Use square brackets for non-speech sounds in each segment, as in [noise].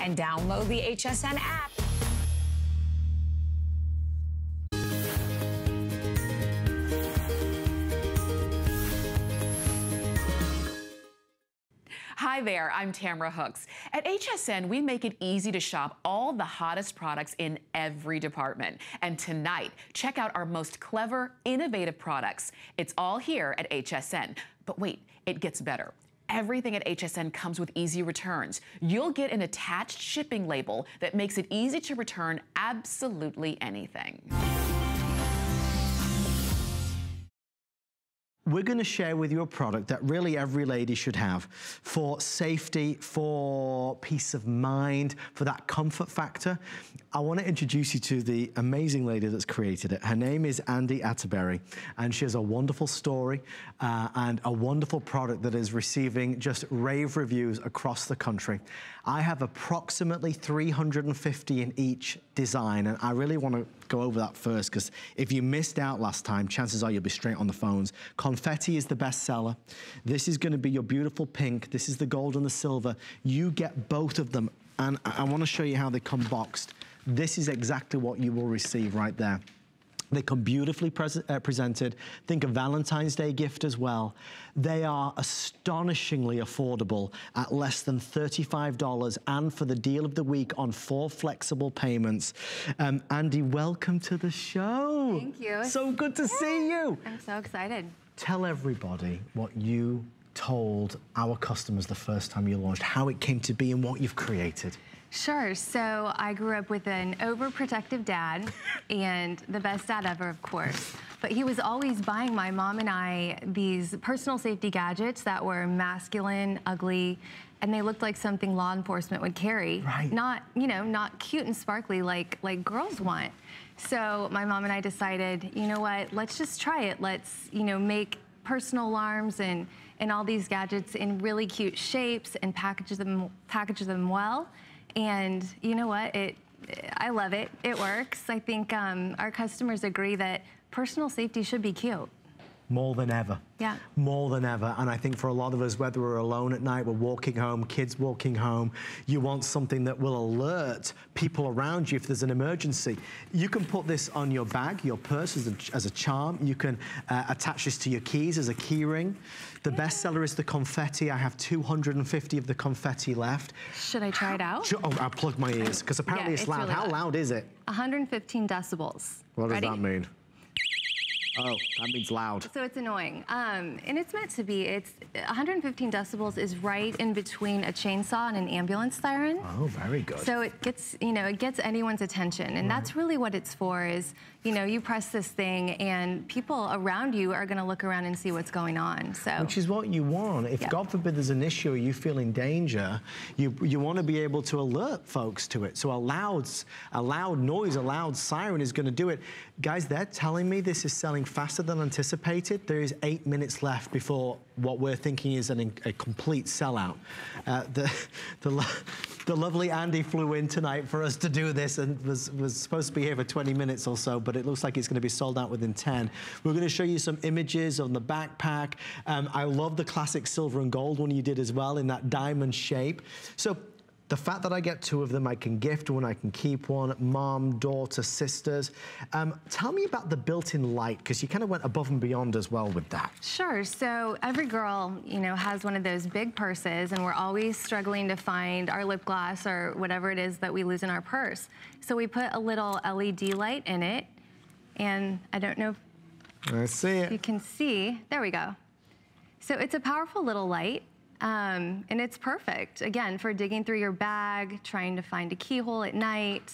and download the HSN app. Hi there, I'm Tamara Hooks. At HSN, we make it easy to shop all the hottest products in every department. And tonight, check out our most clever, innovative products. It's all here at HSN. But wait, it gets better. Everything at HSN comes with easy returns. You'll get an attached shipping label that makes it easy to return absolutely anything. We're going to share with you a product that really every lady should have for safety, for peace of mind, for that comfort factor. I want to introduce you to the amazing lady that's created it. Her name is Andy Atterbury, and she has a wonderful story uh, and a wonderful product that is receiving just rave reviews across the country. I have approximately 350 in each design, and I really want to go over that first because if you missed out last time, chances are you'll be straight on the phones. Confetti is the best seller. This is gonna be your beautiful pink. This is the gold and the silver. You get both of them. And I, I wanna show you how they come boxed. This is exactly what you will receive right there. They come beautifully uh, presented. Think of Valentine's Day gift as well. They are astonishingly affordable at less than $35 and for the deal of the week on four flexible payments. Um, Andi, welcome to the show. Thank you. So good to see you. I'm so excited. Tell everybody what you told our customers the first time you launched, how it came to be and what you've created. Sure. So I grew up with an overprotective dad [laughs] and the best dad ever, of course. But he was always buying my mom and I these personal safety gadgets that were masculine, ugly, and they looked like something law enforcement would carry. Right. Not, you know, not cute and sparkly like, like girls want. So my mom and I decided, you know what, let's just try it. Let's, you know, make personal alarms and, and all these gadgets in really cute shapes and package them, package them well and you know what? It, I love it. It works. I think um, our customers agree that personal safety should be cute more than ever. Yeah. More than ever. And I think for a lot of us, whether we're alone at night, we're walking home, kids walking home, you want something that will alert people around you if there's an emergency. You can put this on your bag, your purse as a, as a charm. You can uh, attach this to your keys as a key ring. The bestseller is the confetti. I have 250 of the confetti left. Should I try it out? Oh, I'll plug my ears because apparently yeah, it's, loud. Really How loud. is it? 115 decibels. What Ready? does that mean? Oh, that means loud. So it's annoying. Um, and it's meant to be. It's 115 decibels is right in between a chainsaw and an ambulance siren. Oh, very good. So it gets, you know, it gets anyone's attention. And right. that's really what it's for is, you know, you press this thing and people around you are going to look around and see what's going on. So Which is what you want. If God forbid there's an issue or you feel in danger, you, you want to be able to alert folks to it. So a loud, a loud noise, a loud siren is going to do it. Guys, they're telling me this is selling faster than anticipated. There is eight minutes left before what we're thinking is an, a complete sellout. Uh, the, [laughs] the, the lovely Andy flew in tonight for us to do this and was, was supposed to be here for 20 minutes or so, but it looks like it's gonna be sold out within 10. We're gonna show you some images on the backpack. Um, I love the classic silver and gold one you did as well in that diamond shape. So the fact that I get two of them, I can gift one, I can keep one, mom, daughter, sisters. Um, tell me about the built-in light, because you kind of went above and beyond as well with that. Sure, so every girl, you know, has one of those big purses, and we're always struggling to find our lip gloss or whatever it is that we lose in our purse. So we put a little LED light in it, and I don't know if I see it. you can see, there we go. So it's a powerful little light. Um, and it's perfect, again, for digging through your bag, trying to find a keyhole at night.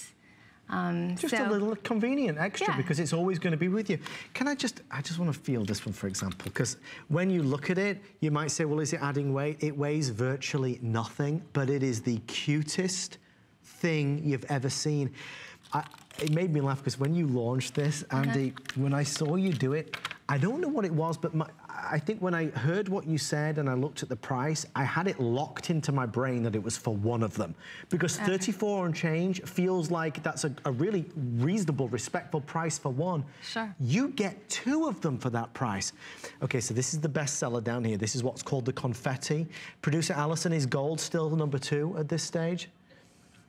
Um, just so, a little convenient extra yeah. because it's always going to be with you. Can I just, I just want to feel this one, for example, because when you look at it, you might say, well, is it adding weight? It weighs virtually nothing, but it is the cutest thing you've ever seen. I, it made me laugh because when you launched this, Andi, when I saw you do it, I don't know what it was, but my, I think when I heard what you said and I looked at the price, I had it locked into my brain that it was for one of them. Because okay. 34 and change feels like that's a, a, really reasonable, respectful price for one. Sure. You get two of them for that price. Okay, so this is the bestseller down here. This is what's called the confetti. Producer Allison, is gold still number two at this stage?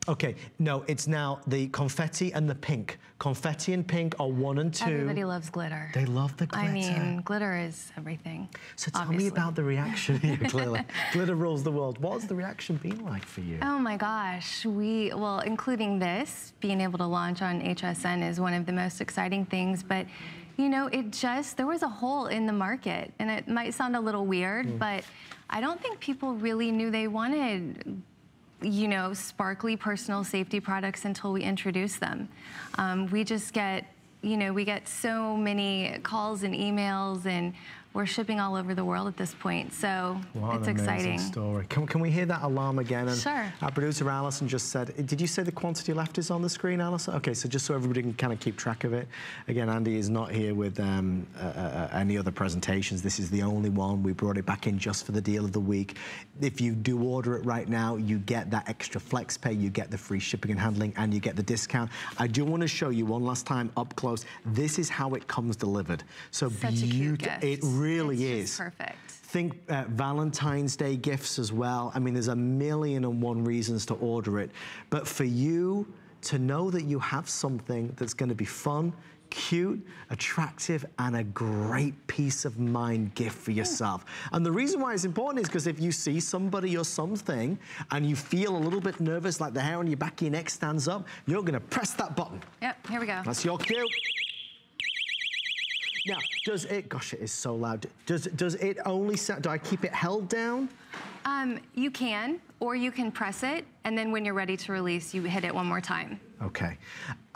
Okay, no, it's now the confetti and the pink. Confetti and pink are one and two. Everybody loves glitter. They love the glitter. I mean, glitter is everything. so tell obviously. me about the reaction here, [laughs] clearly. glitter rules the world. What has the reaction been like for you? Oh my gosh, we, well, including this, being able to launch on HSN is one of the most exciting things, but you know, it just, there was a hole in the market, and it might sound a little weird, Mm. but I don't think people really knew they wanted you know, sparkly personal safety products until we introduce them. Um, we just get, you know, we get so many calls and emails and we're shipping all over the world at this point. So What it's exciting. story. Can, can we hear that alarm again? And Sure. Our producer Alison just said, did you say the quantity left is on the screen, Alison? Okay, so just so everybody can kind of keep track of it. Again, Andy is not here with um, uh, uh, any other presentations. This is the only one. We brought it back in just for the deal of the week. If you do order it right now, you get that extra flex pay, you get the free shipping and handling, and you get the discount. I do want to show you one last time up close. This is how it comes delivered. So Such a cute gift. It really It's is. perfect. Think uh, Valentine's Day gifts as well. I mean, there's a million and one reasons to order it. But for you to know that you have something that's going to be fun, cute, attractive, and a great peace of mind gift for yourself. And the reason why it's important is because if you see somebody or something and you feel a little bit nervous, like the hair on your back of your neck stands up, you're going to press that button. Yep, here we go. That's your cue. Now, does it, gosh, it is so loud. Does, does it only do I keep it held down? Um, you can, or you can press it, and then when you're ready to release, you hit it one more time. Okay.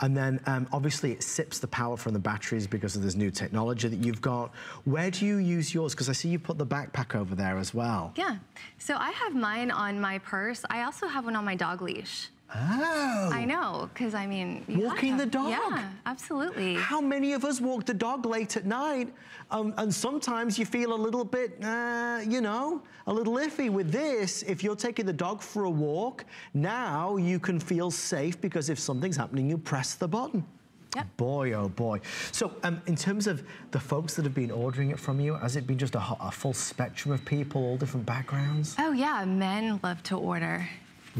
And then um, obviously it sips the power from the batteries because of this new technology that you've got. Where do you use yours? Because I see you put the backpack over there as well. Yeah. So I have mine on my purse. I also have one on my dog leash. Oh. I know, because I mean, Walking the dog? Yeah, absolutely. How many of us walk the dog late at night? Um, and sometimes you feel a little bit, uh, you know, a little iffy with this. If you're taking the dog for a walk, now you can feel safe because if something's happening, you press the button. Yep. Boy, oh boy. So, um, in terms of the folks that have been ordering it from you, has it been just a, a full spectrum of people, all different backgrounds? Oh yeah, men love to order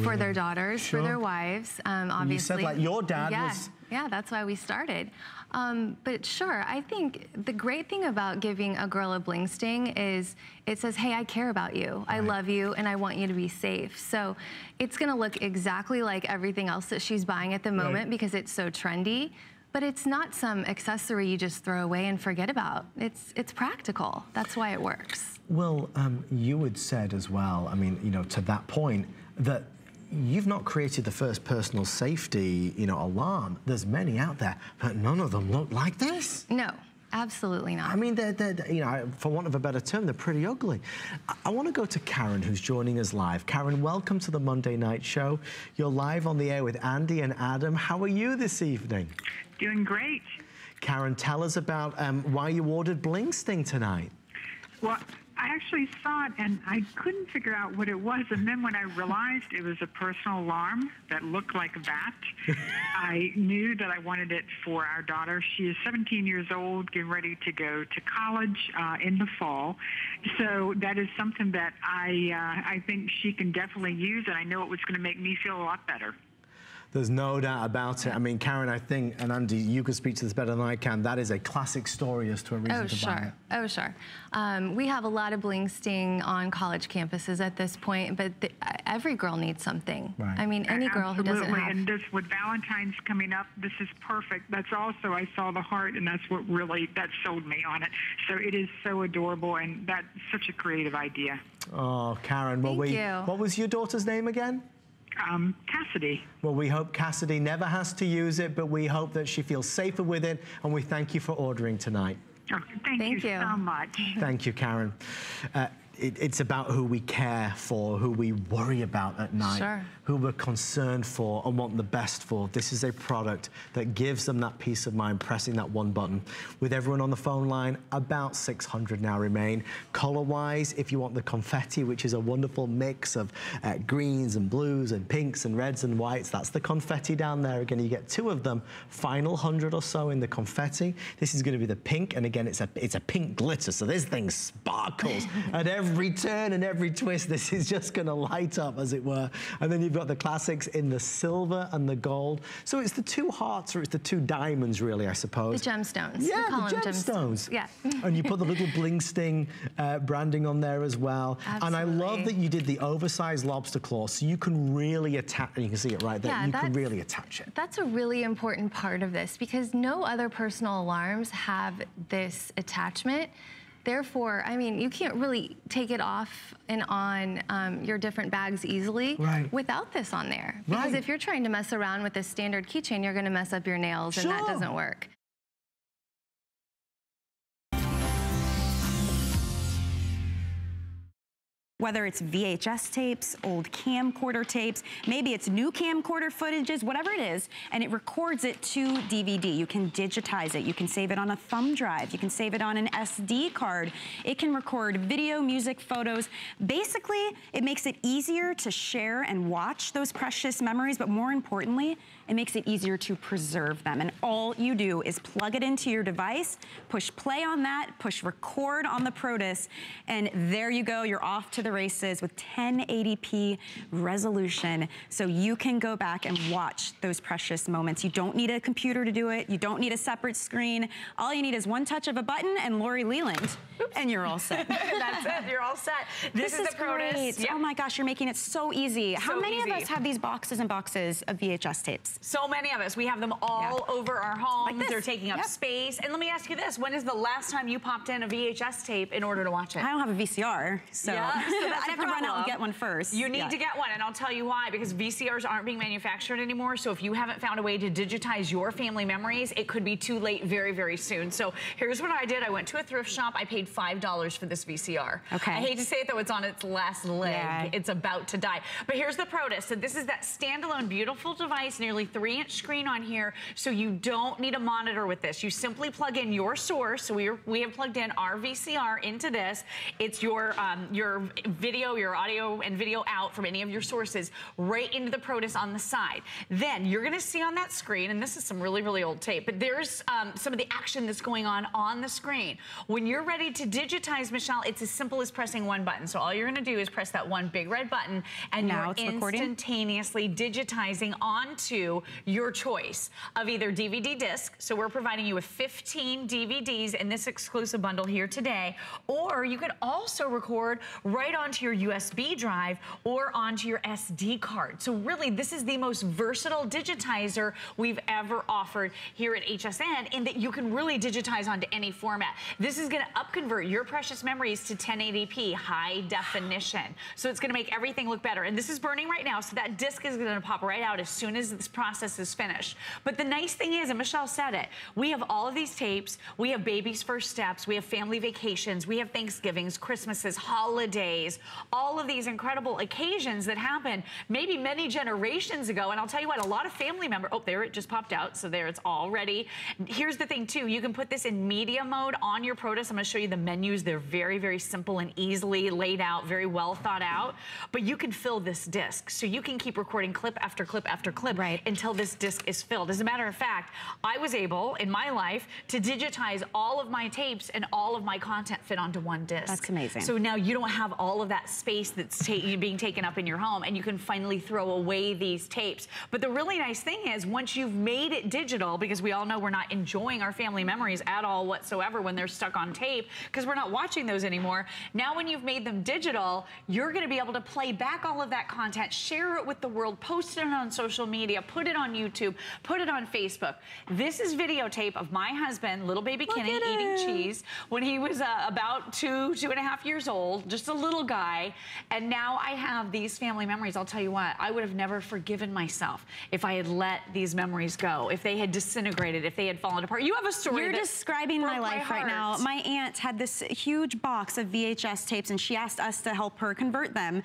for their daughters, Sure. for their wives. Um, you obviously, said, like, your dad yeah, was- Yeah, that's why we started. Um, but sure, I think the great thing about giving a girl a bling sting is it says, "Hey, I care about you. I love you, and I want you to be safe." So it's going to look exactly like everything else that she's buying at the moment because it's so trendy. But it's not some accessory you just throw away and forget about. It's it's practical. That's why it works. Well, um, you had said as well, I mean, you know, to that point, that you've not created the first personal safety, you know, alarm. There's many out there, but none of them look like this. No, absolutely not. I mean, they're, they're, you know, for want of a better term, they're pretty ugly. I, I want to go to Karen, who's joining us live. Karen, welcome to the Monday Night Show. You're live on the air with Andy and Adam. How are you this evening? Doing great. Karen, tell us about um, why you ordered Bling Sting tonight. Well, I actually saw it and I couldn't figure out what it was. And then when I realized it was a personal alarm that looked like that, [laughs] I knew that I wanted it for our daughter. She is 17 years old, getting ready to go to college uh, in the fall. So that is something that I uh, I think she can definitely use, and I know it was going to make me feel a lot better. There's no doubt about it. I mean, Karen, I think, and Andy, you could speak to this better than I can. That is a classic story as to a reason Oh, to buy it. Oh, sure. Um, we have a lot of bling sting on college campuses at this point, but the, every girl needs something. Right. I mean, any girl who doesn't Absolutely. have. And this with Valentine's coming up, this is perfect. That's also I saw the heart, and that's what really that sold me on it. So it is so adorable, and that's such a creative idea. Oh, Karen, well, Thank we, you. what was your daughter's name again? Um, Cassidy. Well, we hope Cassidy never has to use it, but we hope that she feels safer with it, and we thank you for ordering tonight. Thank, Thank you, you. so much. Thank you, Karen. Uh, it, it's about who we care for, who we worry about at night, Sure. who we're concerned for and want the best for. This is a product that gives them that peace of mind pressing that one button. With everyone on the phone line, about 600 now remain. Color-wise, if you want the confetti, which is a wonderful mix of uh, greens and blues and pinks and reds and whites, that's the confetti down there. Again, you get two of them. Final 100 or so in the confetti. This is going to be the pink, and again, it's a, it's a pink glitter, so this thing sparkles [laughs] at every every turn and every twist, this is just gonna light up, as it were. And then you've got the classics in the silver and the gold. So it's the two hearts or it's the two diamonds, really, I suppose. The gemstones. Yeah, the them gemstones. Yeah. [laughs] and you put the little bling sting uh, branding on there as well. Absolutely. And I love that you did the oversized lobster claw, so you can really attach, you can see it right there, Yeah, you can really attach it. That's a really important part of this because no other personal alarms have this attachment. Therefore, I mean, you can't really take it off and on um, your different bags easily Right. without this on there. Because Right. if you're trying to mess around with this standard keychain, you're gonna mess up your nails and that doesn't work. Whether it's VHS tapes, old camcorder tapes, maybe it's new camcorder footages, whatever it is, and it records it to DVD. You can digitize it. You can save it on a thumb drive. You can save it on an SD card. It can record video, music, photos. Basically, it makes it easier to share and watch those precious memories, but more importantly, it makes it easier to preserve them. And all you do is plug it into your device, push play on that, push record on the Protus, and there you go. You're off to the races with 1080p resolution. So you can go back and watch those precious moments. You don't need a computer to do it. You don't need a separate screen. All you need is one touch of a button and Lori Leland, and you're all set. [laughs] That's it. You're all set. This, This, is, is the Protus. Yep. Oh my gosh, you're making it so easy. How many easy. of us have these boxes and boxes of VHS tapes? So many of us. We have them all Yeah. over our homes. this. They're taking up Yep. space. And let me ask you this: When is the last time you popped in a VHS tape in order to watch it? I don't have a VCR, so, Yeah, [laughs] so I'd have to run out and get one first. You need Yeah. to get one, and I'll tell you why. Because VCRs aren't being manufactured anymore. So if you haven't found a way to digitize your family memories, it could be too late very, very soon. So here's what I did: I went to a thrift shop. I paid five dollars for this VCR. Okay. I hate to say it though; it's on its last leg. Yeah. It's about to die. But here's the Protus. So this is that standalone, beautiful device, nearly three-inch screen on here. So you don't need a monitor with this. You simply plug in your source. So we are, we have plugged in our VCR into this. It's your um, your video, your audio and video out from any of your sources right into the Protus on the side. Then you're going to see on that screen, and this is some really really old tape, but there's um, some of the action that's going on on the screen. When you're ready to digitize, Michelle, it's as simple as pressing one button. So all you're going to do is press that one big red button, and Now you're it's recording? instantaneously digitizing onto your choice of either DVD disc. So we're providing you with 15 DVDs in this exclusive bundle here today, or you can also record right onto your USB drive or onto your SD card. So really, this is the most versatile digitizer we've ever offered here at HSN in that you can really digitize onto any format. This is gonna upconvert your precious memories to 1080p high definition. So it's gonna make everything look better. And this is burning right now, so that disc is gonna pop right out as soon as this process is finished. But the nice thing is, and Michelle said it, we have all of these tapes, we have baby's first steps, we have family vacations, we have Thanksgivings, Christmases, holidays, all of these incredible occasions that happen maybe many generations ago. And I'll tell you what, a lot of family members, oh, there it just popped out. So there it's all ready. Here's the thing too, you can put this in media mode on your Protus. I'm gonna show you the menus. They're very, very simple and easily laid out, very well thought out. But you can fill this disc. So you can keep recording clip after clip after clip Right. Until this disc is filled. As a matter of fact, I was able in my life to digitize all of my tapes and all of my content fit onto one disc. That's amazing. So now you don't have all of that space that's ta- being taken up in your home and you can finally throw away these tapes. But the really nice thing is once you've made it digital, because we all know we're not enjoying our family memories at all whatsoever when they're stuck on tape because we're not watching those anymore. Now when you've made them digital, you're gonna be able to play back all of that content, share it with the world, post it on social media, put it on YouTube, put it on Facebook. This is videotape of my husband, little baby Kenny, eating cheese when he was uh, about two, two and a half years old, just a little guy. And now I have these family memories. I'll tell you what, I would have never forgiven myself if I had let these memories go, if they had disintegrated, if they had fallen apart. You have a story You're describing my life right now. My aunt had this huge box of VHS tapes and she asked us to help her convert them.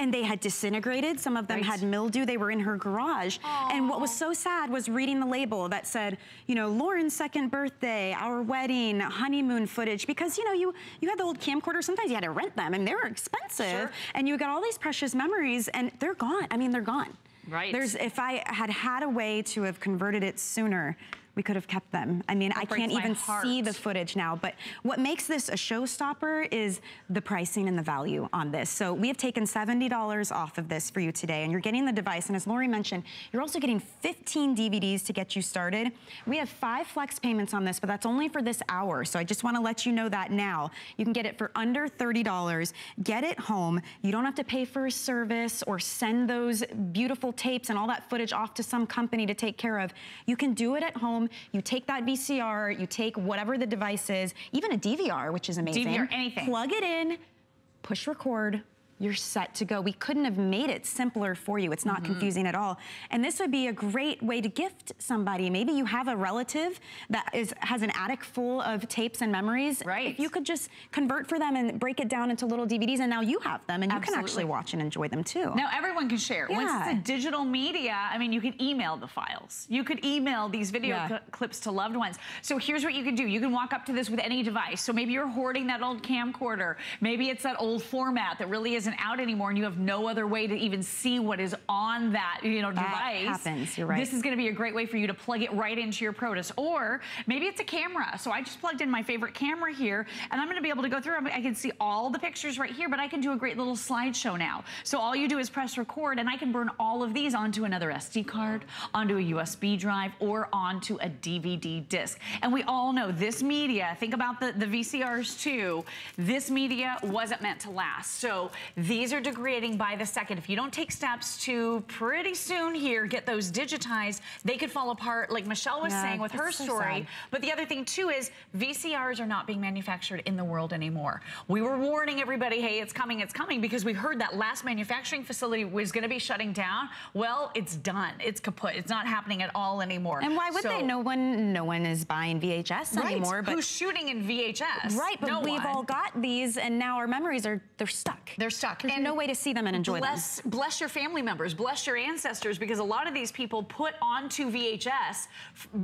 And they had disintegrated. Some of them Right. had mildew. They were in her garage. And what was so sad was reading the label that said, you know, Lauren's second birthday, our wedding, honeymoon footage. Because, you know, you, you had the old camcorder. Sometimes you had to rent them and they were expensive. Sure. And you got all these precious memories and they're gone. I mean, they're gone. Right. There's, if I had had a way to have converted it sooner, we could have kept them. I mean, I can't even heart. see the footage now, but what makes this a showstopper is the pricing and the value on this. So we have taken $70 off of this for you today, and you're getting the device. And as Lori mentioned, you're also getting 15 DVDs to get you started. We have five flex payments on this, but that's only for this hour. So I just want to let you know that now. You can get it for under $30. Get it home. You don't have to pay for a service or send those beautiful tapes and all that footage off to some company to take care of. You can do it at home. You take that VCR, you take whatever the device is, even a DVR, which is amazing. DVR, anything. Plug it in, push record. You're set to go. We couldn't have made it simpler for you. It's not Mm-hmm. confusing at all. And this would be a great way to gift somebody. Maybe you have a relative that is has an attic full of tapes and memories. Right. If you could just convert for them and break it down into little DVDs, and now you have them, and you can actually watch and enjoy them too. Now everyone can share. Once it's a digital media, I mean, you can email the files. You could email these video Yeah. cl- clips to loved ones. So here's what you can do. You can walk up to this with any device. So maybe you're hoarding that old camcorder. Maybe it's that old format that really isn't out anymore and you have no other way to even see what is on that, you know, That device. happens. You're right. This is going to be a great way for you to plug it right into your Protus. Or maybe it's a camera. So I just plugged in my favorite camera here and I'm going to be able to go through. I can see all the pictures right here, but I can do a great little slideshow now. So all you do is press record and I can burn all of these onto another SD card, onto a USB drive, or onto a DVD disc. And we all know this media, think about the, the VCRs too, this media wasn't meant to last. So these are degrading by the second. If you don't take steps to pretty soon here get those digitized, they could fall apart like Michelle was Yeah, saying with her so story. sad. But the other thing too is VCRs are not being manufactured in the world anymore. We were warning everybody, hey, it's coming, it's coming, because we heard that last manufacturing facility was gonna be shutting down. Well, it's done, it's kaput. It's not happening at all anymore. and why would So- they? No one, no one is buying VHS Right. anymore. But Who's shooting in VHS? right, but No we've one. all got these, and now our memories are they're stuck. They're stuck. There's And no way to see them and enjoy them. bless, Bless your family members, bless your ancestors, because a lot of these people put onto VHS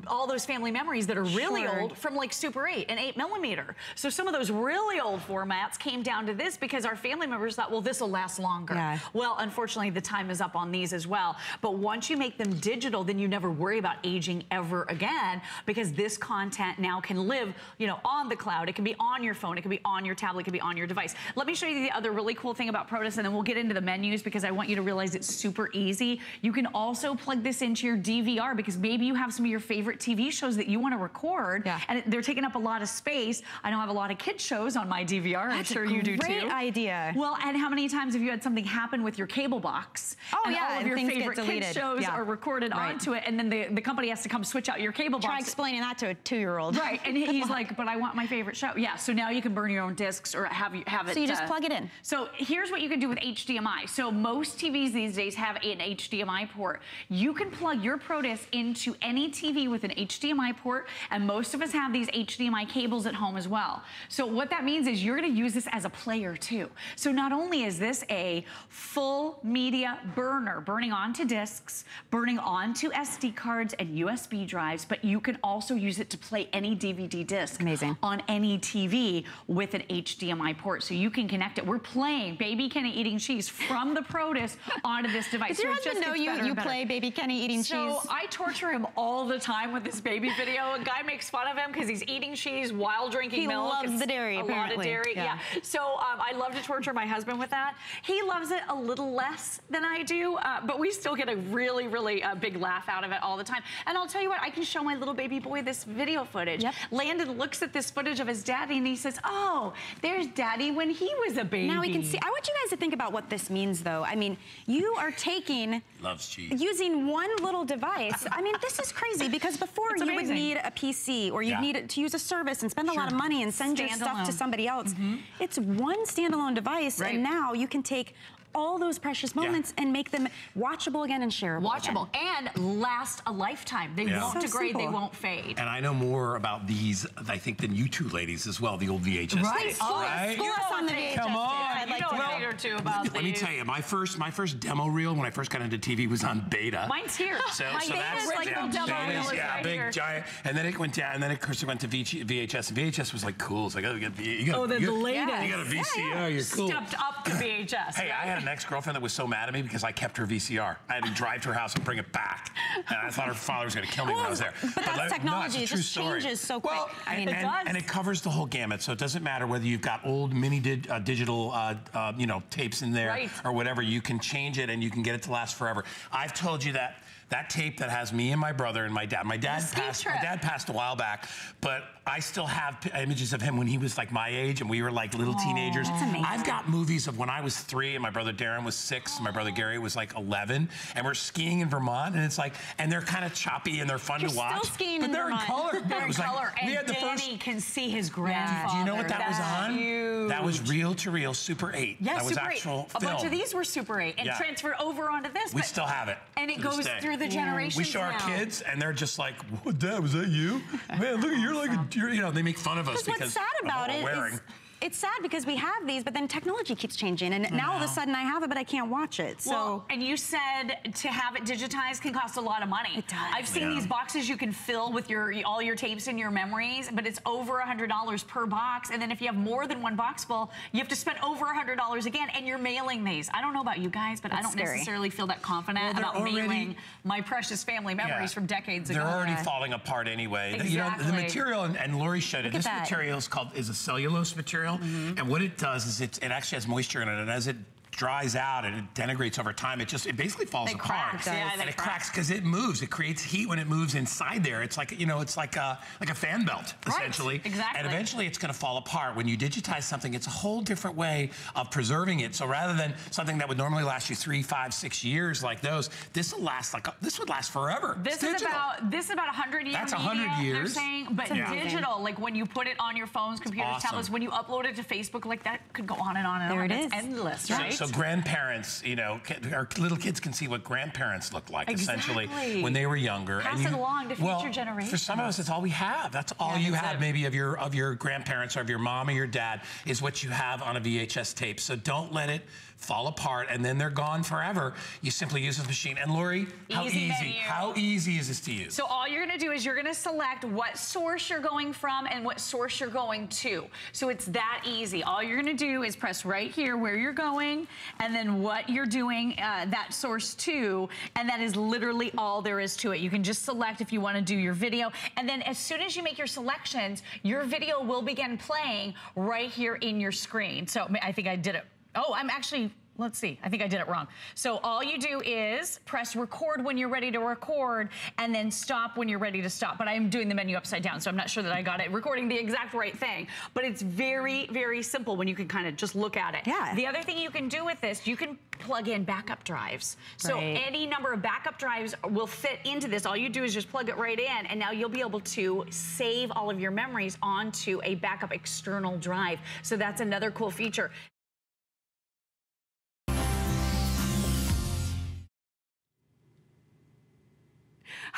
all those family memories that are really Sure. old from like Super 8 and 8 millimeter. So some of those really old formats came down to this because our family members thought, well, this will last longer. Yeah. Well, unfortunately, the time is up on these as well. But once you make them digital, then you never worry about aging ever again because this content now can live, you know, on the cloud. It can be on your phone. It can be on your tablet. It can be on your device. Let me show you the other really cool thing about Protus, and then we'll get into the menus because I want you to realize it's super easy. You can also plug this into your DVR because maybe you have some of your favorite TV shows that you want to record, Yeah. and they're taking up a lot of space. I know I have a lot of kids shows on my DVR. I'm That's a sure you do too. great idea. Well, and how many times have you had something happen with your cable box? Oh, and yeah, all of and your things favorite kids deleted. shows Yeah. are recorded Right. onto it, and then the, the company has to come switch out your cable Try box. Try explaining that to a two-year-old. Right, and [laughs] he's like, but I want my favorite show. Yeah, so now you can burn your own discs or have you have it. So you just uh, plug it in. So here's what you can do with HDMI. So most TVs these days have an HDMI port. You can plug your Protus into any TV with an HDMI port, and most of us have these HDMI cables at home as well. So what that means is you're gonna use this as a player too. So not only is this a full media burner, burning onto discs, burning onto SD cards and USB drives, but you can also use it to play any DVD disc Amazing. on any TV with an HDMI port. So you can connect it. We're playing Baby Kenny eating cheese from the Protus onto this device. Does your So it husband just know you, you play Baby Kenny eating So cheese? I torture him all the time with this baby video. A guy makes fun of him because he's eating cheese while drinking He milk. loves It's the dairy, A lot of dairy, yeah. Yeah. So um, I love to torture my husband with that. He loves it a little less than I do, uh, but we still get a really, really uh, big laugh out of it all the time. And I'll tell you what, I can show my little baby boy this video footage. Yep. Landon looks at this footage of his daddy and he says, "Oh, there's daddy when he was a baby." Now we can see. I want you guys to think about what this means, though. I mean, you are taking, Loves cheese. using one little device. I mean, this is crazy because before you would need a PC or you'd Yeah. need to use a service and spend a lot of money and send your stuff Standalone. to somebody else. Mm-hmm. It's one standalone device, Right. and now you can take all those precious moments and make them watchable again and shareable. Watchable again. and last a lifetime. They Yeah. won't So degrade, they won't fade. And I know more about these, I think, than you two ladies as well, the old VHS Right. tapes. Oh, right? School us on the VHS. Come on. I'd like to know a know. thing or two about Let me tell you, my first my first demo reel when I first got into TV was on beta. Mine's here. So, My so that's is like yeah, the demo reel is, is yeah, right big here. giant, and then it went down, and then of course it went to VH, VHS. And VHS was like cool. It's like oh, you got you got Oh, the you got, latest. You got a VCR. You're cool. Stepped up to VHS. Hey, I had an ex-girlfriend that was so mad at me because I kept her VCR. I had to drive to her house and bring it back, and I thought her father was going to kill me when I was there. but that's let- technology. No, It it's a true just story. changes so quick. Well, I mean- and, It does. and it covers the whole gamut. So it doesn't matter whether you've got old mini did, uh, digital, uh, uh, you know, tapes in there Right. or whatever. You can change it and you can get it to last forever. I've told you that. That tape that has me and my brother and my dad. My dad passed. trip. My dad passed a while back, but I still have images of him when he was like my age and we were like little teenagers. That's amazing. I've got movies of when I was three and my brother Darren was six and my brother Gary was like 11 and we're skiing in Vermont and it's like and they're kind of choppy and they're fun You're to still watch. skiing but in they're Vermont. in color. They're in was like- color, we and had the Danny first. can see his grandfather. Do you know what that was on? Huge. That was reel to reel Super 8. Yes, that was Super 8. actual A bunch of these were Super 8 and Yeah. transferred over onto this. We but- still have it. And it goes through the generations We show our now. kids, and they're just like, "What, Dad? Was that you? Man, look at you're like, a, [laughs] you're, you know." They make fun of us Because what's sad about it we're is wearing. It's sad because we have these, but then technology keeps changing, and now all of a sudden I have it, but I can't watch it. So Well, and you said to have it digitized can cost a lot of money. It does. I've seen Yeah. these boxes you can fill with your all your tapes and your memories, but it's over a $100 per box. And then if you have more than one box full, you have to spend over a $100 again, and you're mailing these. I don't know about you guys, but I don't scary. necessarily feel that confident Well, about already- mailing my precious family memories Yeah. from decades ago. They're already Yeah. falling apart anyway. The- You know, the material, and, and Lori showed it. This that. material is called is a cellulose material, Mm-hmm. and what it does is it, it actually has moisture in it, and as it dries out and it denigrates over time, it just it basically falls It apart. cracks, yeah, and it cracks because it moves. It creates heat when it moves inside there. It's like you know, it's like a like a fan belt Right, essentially. exactly. And eventually, it's going to fall apart. When you digitize something, it's a whole different way of preserving it. So rather than something that would normally last you three, five, six years like those, this will last like this would last forever. This It's is digital. about this is about 100 years. That's 100 They're years. saying, but That's amazing. digital, like when you put it on your phones, computers, awesome. tablets, when you upload it to Facebook, like that could go on and on and There on. it It's is. endless, So, right? So grandparents, you know, our little kids can see what grandparents looked like essentially when they were younger. Pass and it along to well, future generations. For some of us, it's all we have. That's all Yeah, you have, it. maybe of your of your grandparents or of your mom or your dad, is what you have on a VHS tape. So don't let it fall apart and then they're gone forever. You simply use this machine. And Lori, how Easy. How easy is this to use? So all you're gonna do is you're gonna select what source you're going from and what source you're going to. So it's that easy. All you're gonna do is press right here where you're going and then what you're doing uh, that source to, and that is literally all there is to it. You can just select if you wanna do your video, and then as soon as you make your selections, your video will begin playing right here in your screen. So I think I did it. Oh, I'm actually Let's see. I think I did it wrong. So all you do is press record when you're ready to record and then stop when you're ready to stop. But I'm doing the menu upside down, so I'm not sure that I got it recording the exact right thing. But it's very, very simple when you can kind of just look at it. Yeah. The other thing you can do with this, you can plug in backup drives. So Right. any number of backup drives will fit into this. All you do is just plug it right in, and now you'll be able to save all of your memories onto a backup external drive. So that's another cool feature.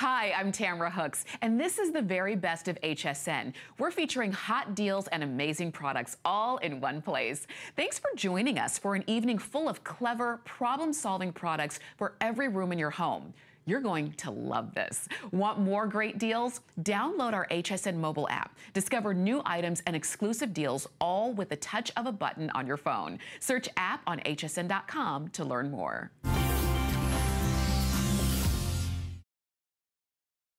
Hi, I'm Tamara Hooks, and this is the very best of HSN. We're featuring hot deals and amazing products all in one place. Thanks for joining us for an evening full of clever, problem solving products for every room in your home. You're going to love this. Want more great deals? Download our HSN mobile app. Discover new items and exclusive deals all with the touch of a button on your phone. Search app on hsn.com to learn more.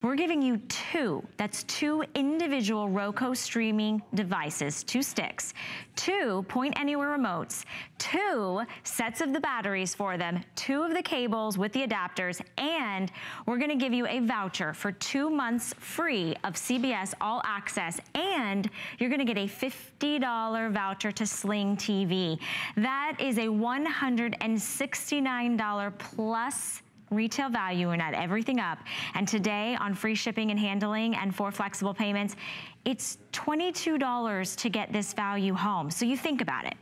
We're giving you two, that's two individual Roku streaming devices, two sticks, two point anywhere remotes, two sets of the batteries for them, two of the cables with the adapters, and we're gonna give you a voucher for two months free of CBS All Access, and you're gonna get a $50 voucher to Sling TV. That is a $169 plus retail value and add everything up. And today on free shipping and handling and for flexible payments, it's $22 to get this value home. So you think about it.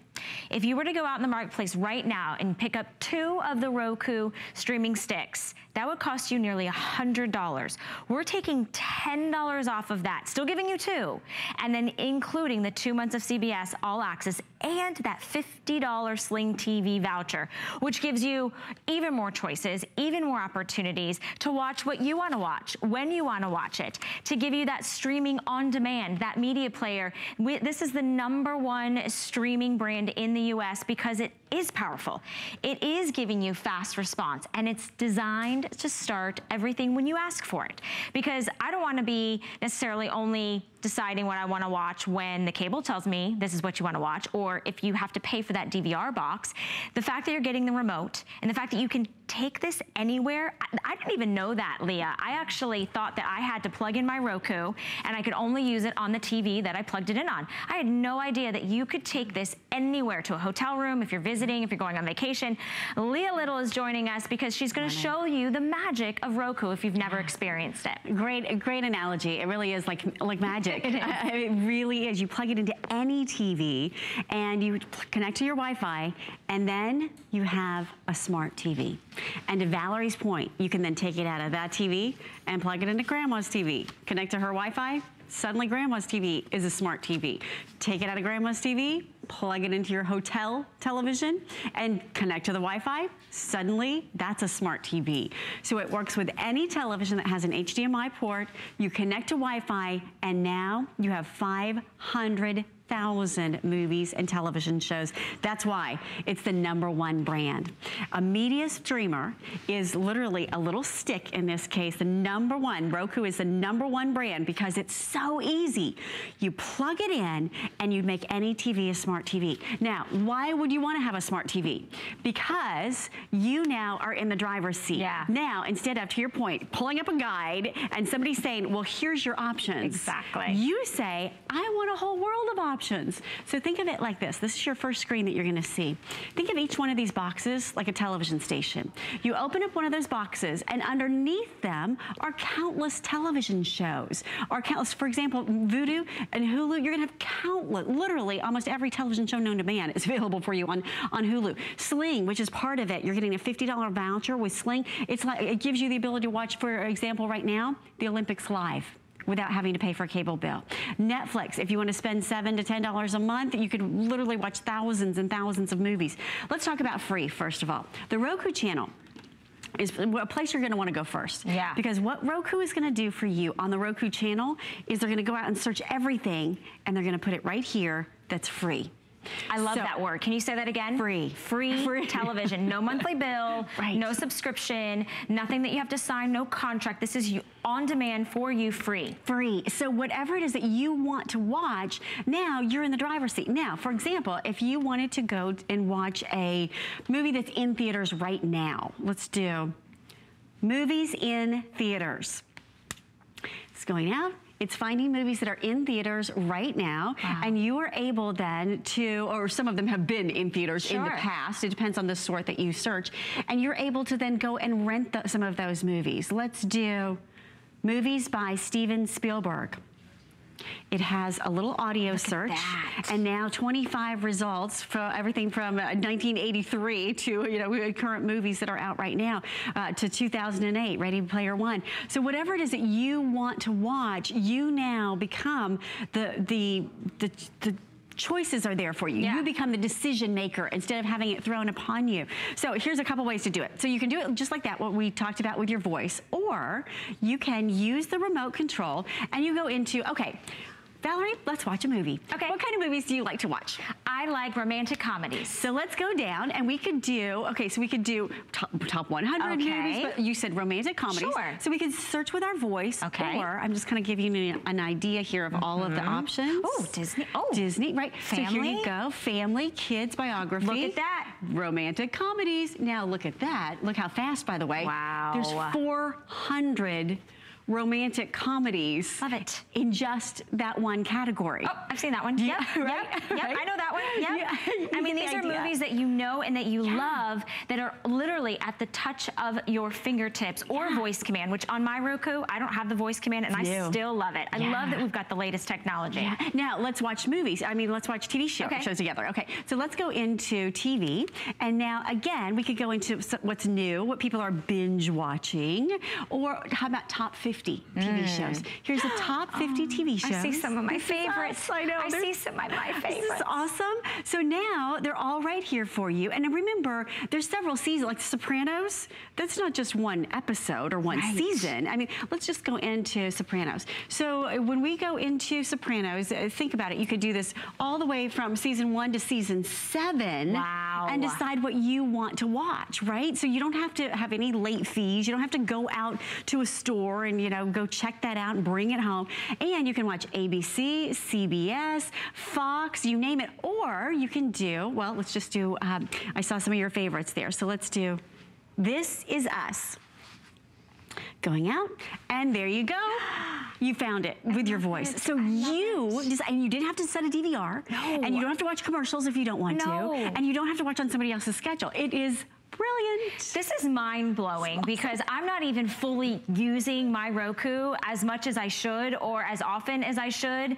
If you were to go out in the marketplace right now and pick up two of the Roku streaming sticks, that would cost you nearly $100. We're taking $10 off of that, still giving you two, and then including the two months of CBS All Access and that $50 Sling TV voucher, which gives you even more choices, even more opportunities to watch what you want to watch, when you want to watch it, to give you that streaming on demand, that media player. We, this is the number one streaming brand in the US because it is powerful. It is giving you fast response and it's designed to start everything when you ask for it. Because I don't want to be necessarily only deciding what I want to watch when the cable tells me this is what you want to watch, or if you have to pay for that DVR box. The fact that you're getting the remote and the fact that you can take this anywhere, I, I didn't even know that, Leah. I actually thought that I had to plug in my Roku and I could only use it on the TV that I plugged it in on. I had no idea that you could take this anywhere to a hotel room if you're visiting, if you're going on vacation. Leah Little is joining us because she's going to show you the magic of Roku if you've never experienced it. Great, great analogy. It really is like like magic. [laughs] it, it really is. You plug it into any TV and you connect to your Wi-Fi, and then you have a smart TV. And to Valerie's point, you can then take it out of that TV and plug it into grandma's TV. Connect to her Wi-Fi, suddenly grandma's TV is a smart TV. Take it out of grandma's TV, plug it into your hotel television and connect to the Wi-Fi, suddenly that's a smart TV. So it works with any television that has an HDMI port, you connect to Wi-Fi, and now you have 500 thousand movies and television shows. That's why it's the number one brand. A media streamer is literally a little stick in this case. The number one, Roku is the number one brand because it's so easy. You plug it in and you make any TV a smart TV. Now, why would you want to have a smart TV? Because you now are in the driver's seat. Yeah. Now, instead of, to your point, pulling up a guide and somebody saying, well, here's your options. Exactly. You say, I want a whole world of options. So think of it like this. This is your first screen that you're gonna see. Think of each one of these boxes like a television station. You open up one of those boxes and underneath them are countless television shows. Or countless, for example, Vudu and Hulu, you're gonna have countless, literally almost every television show known to man is [laughs] available for you on, on Hulu. Sling, which is part of it, you're getting a $50 voucher with Sling. It's like, it gives you the ability to watch, for example, right now, the Olympics live without having to pay for a cable bill. Netflix, if you want to spend seven to $10 a month, you could literally watch thousands and thousands of movies. Let's talk about free, first of all. The Roku channel is a place you're gonna wanna go first. Yeah. Because what Roku is gonna do for you on the Roku channel is they're gonna go out and search everything and they're gonna put it right here that's free. I love So- that word. Can you say that again? Free. Free, [laughs] Free. television. No monthly [laughs] bill, Right. no subscription, nothing that you have to sign, no contract. This is you on demand for you free. free. So whatever it is that you want to watch, now you're in the driver's seat. Now, for example, if you wanted to go and watch a movie that's in theaters right now, let's do movies in theaters. It's going out. It's finding movies that are in theaters right now, and you are able then to, or some of them have been in theaters in the past. It depends on the sort that you search, and you're able to then go and rent the, some of those movies. Let's do movies by Steven Spielberg. It has a little audio search, and now 25 results for everything from uh, 1983 to you know current movies that are out right now uh, to 2008, Ready Player One. So whatever it is that you want to watch, you now become the the the. the Choices are there for you. Yeah. You become the decision maker instead of having it thrown upon you. So here's a couple ways to do it. So you can do it just like that, what we talked about with your voice, or you can use the remote control and you go into, okay, Valerie, let's watch a movie. Okay. What kind of movies do you like to watch? I like romantic comedies. So let's go down and we could do, okay, so we could do top, top 100 Okay. movies, but you said romantic comedies. Sure. So we could search with our voice. Okay. Or I'm just kind of giving you an idea here of all of the mm-hmm. options. Oh, Disney. Oh. Disney, right. Family. So here you go. Family, kids, biography. Look at that. Romantic comedies. Now look at that. Look how fast, by the way. Wow. There's 400 romantic comedies. Love it. In just that one category. Oh, I've seen that one. Yeah, Yep, [laughs] right, yep, yep. right. I know that one. Yep. Yeah, [laughs] I mean, these the are idea. movies that you know and that you love that are literally at the touch of your fingertips or voice command, which on my Roku, I don't have the voice command and I still love it. I Yeah. love that we've got the latest technology. Yeah. Now let's watch movies. I mean, let's watch TV show, Okay. shows together. Okay. So let's go into TV, and now again, we could go into what's new, what people are binge watching, or how about top 50 TV shows? Here's the top [gasps] 50 TV shows. Mm. I see some of my This is favorites. I know. I see some of my [laughs] This is awesome. So now they're all right here for you. And remember, there's several seasons, like The Sopranos. That's not just one episode or one Right. season. I mean, let's just go into Sopranos. So when we go into Sopranos, uh, think about it. You could do this all the way from season one to season seven. Wow. And decide what you want to watch, right? So you don't have to have any late fees. You don't have to go out to a store and, you know, go check that out and bring it home. And you can watch ABC, CBS, Fox, you name it. Or you can do, well, let's just do, um, I saw some of your favorites there. So let's do This Is Us going out, and there you go. You found it with your voice. So you just, and you didn't have to set a DVR, no. and you don't have to watch commercials if you don't want No. to, and you don't have to watch on somebody else's schedule. It is brilliant. This is mind blowing because I'm not even fully using my Roku as much as I should or as often as I should.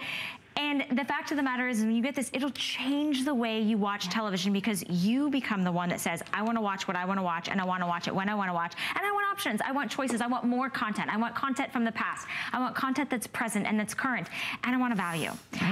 And the fact of the matter is, when you get this, it'll change the way you watch television because you become the one that says, I want to watch what I want to watch and I want to watch it when I want to watch. And I want options. I want choices. I want more content. I want content from the past. I want content that's present and that's current. And I want a value.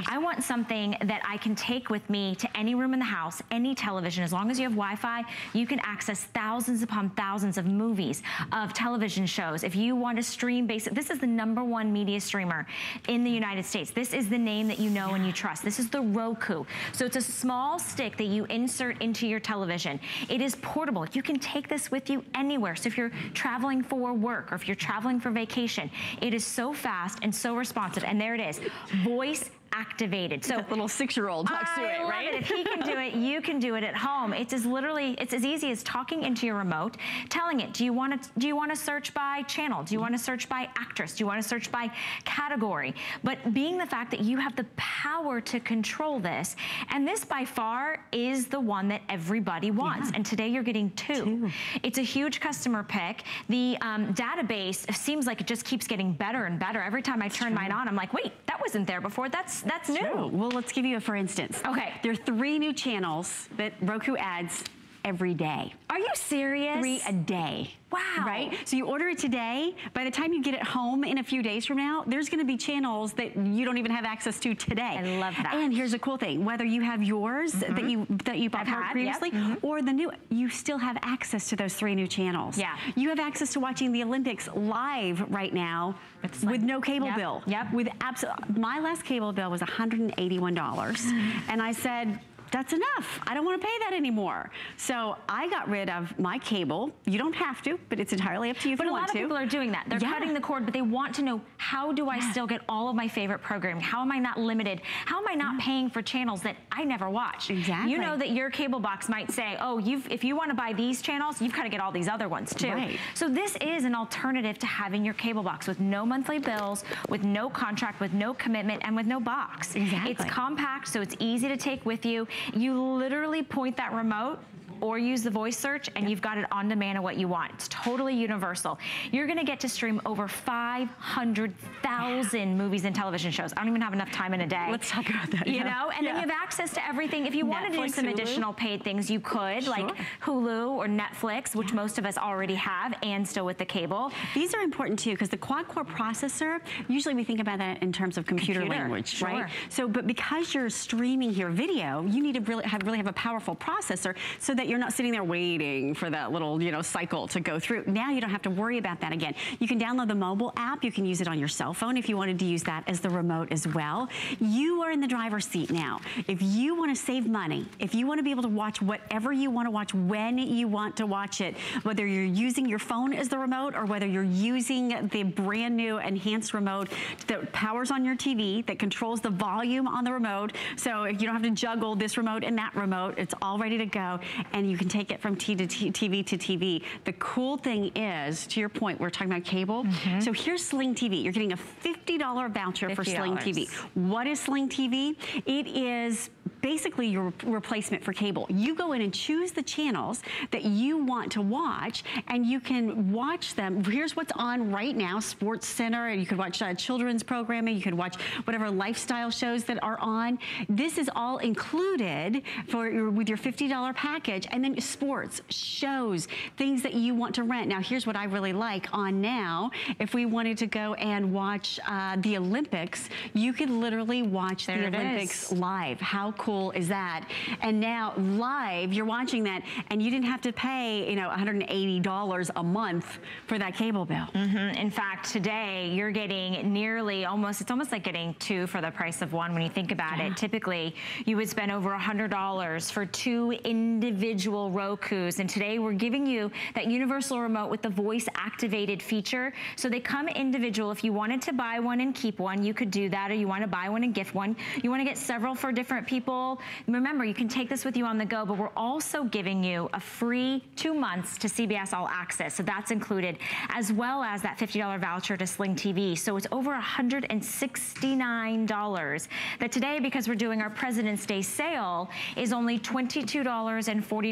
I want something that I can take with me to any room in the house, any television. As long as you have Wi Fi, you can access thousands upon thousands of movies, of television shows. If you want to stream basic, this is the number one media streamer in the United States. This is the name that you know and you trust. This is the Roku. So it's a small stick that you insert into your television. It is portable. You can take this with you anywhere. So if you're traveling for work or if you're traveling for vacation, it is so fast and so responsive. And there it is, voice activated. So That little six-year-old talks I to it, right? It. If he can do it, you can do it at home. It's as literally, it's as easy as talking into your remote, telling it, do you want to, do you want to search by channel? Do you want to search by actress? Do you want to search by category? But being the fact that you have the power to control this, and this by far is the one that everybody wants. And today you're getting two. It's a huge customer pick. The um, database seems like it just keeps getting better and better. Every time I turn mine on, I'm like, wait, that wasn't there before. That's that's new. True. Well, let's give you a for instance. Okay. There are three new channels that Roku adds every day. Are you serious? Three a day. Wow. Right? So you order it today. By the time you get it home in a few days from now, there's going to be channels that you don't even have access to today. I love that. And here's a cool thing: whether you have yours mm-hmm. that you that you bought had, yep. previously, mm-hmm. or the new, you still have access to those three new channels. Yeah. You have access to watching the Olympics live right now It's with like- no cable Yep, bill. yep. With absolute, my last cable bill was $181, [sighs] and I said. That's enough. I don't want to pay that anymore. So I got rid of my cable. You don't have to, but it's entirely up to you if But you a lot of people are doing that. They're Yeah. cutting the cord, but they want to know how do I still get all of my favorite programming? How am I not limited? How am I not paying for channels that I never watch? Exactly. You know that your cable box might say, oh, you've if you want to buy these channels, you've got to get all these other ones too. Right. So this is an alternative to having your cable box with no monthly bills, with no contract, with no commitment, and with no box. Exactly. It's compact, so it's easy to take with you. You literally point that remote or use the voice search and you've got it on demand of what you want. It's totally universal. You're gonna get to stream over 500,000 movies and television shows. I don't even have enough time in a day. Let's talk about that, You yeah. know, and then you have access to everything. If you wanted to do some Hulu. additional paid things, you could, like Hulu or Netflix, which most of us already have and still with the cable. These are important too because the quad core processor, usually we think about that in terms of computer, Computer, language, sure. right? So, but because you're streaming here video, you need to really have, really have a powerful processor so that you're not sitting there waiting for that little, you know, cycle to go through. Now you don't have to worry about that again. You can download the mobile app. You can use it on your cell phone if you wanted to use that as the remote as well. You are in the driver's seat now. If you want to save money, if you want to be able to watch whatever you want to watch when you want to watch it, whether you're using your phone as the remote or whether you're using the brand new enhanced remote that powers on your TV, that controls the volume on the remote. So if you don't have to juggle this remote and that remote. It's all ready to go. And you can take it from T to T TV to TV. The cool thing is, to your point, we're talking about cable. Mm-hmm. So here's Sling TV. You're getting a $50 voucher for Sling TV. What is Sling TV? It is basically your replacement for cable. You go in and choose the channels that you want to watch and you can watch them. Here's what's on right now, Sports Center, and you could watch uh, children's programming, you could watch whatever lifestyle shows that are on. This is all included for your, with your $50 package and then sports, shows, things that you want to rent. Now here's what I really like on now. If we wanted to go and watch uh, the Olympics, you could literally watch There the Olympics is. live. How cool is that? And now live, you're watching that and you didn't have to pay, you know, $180 a month for that cable bill. Mhm. In fact, today you're getting nearly almost, it's almost like getting two for the price of one when you think about it. Typically, you would spend over $100 for two individual Rokus. And today we're giving you that universal remote with the voice activated feature. So they come individual. If you wanted to buy one and keep one, you could do that. Or you want to buy one and gift one. You want to get several for different people. Remember, you can take this with you on the go, but we're also giving you a free two months to CBS All Access. So that's included, as well as that $50 voucher to Sling TV. So it's over $169 that today, because we're doing our President's Day sale, is only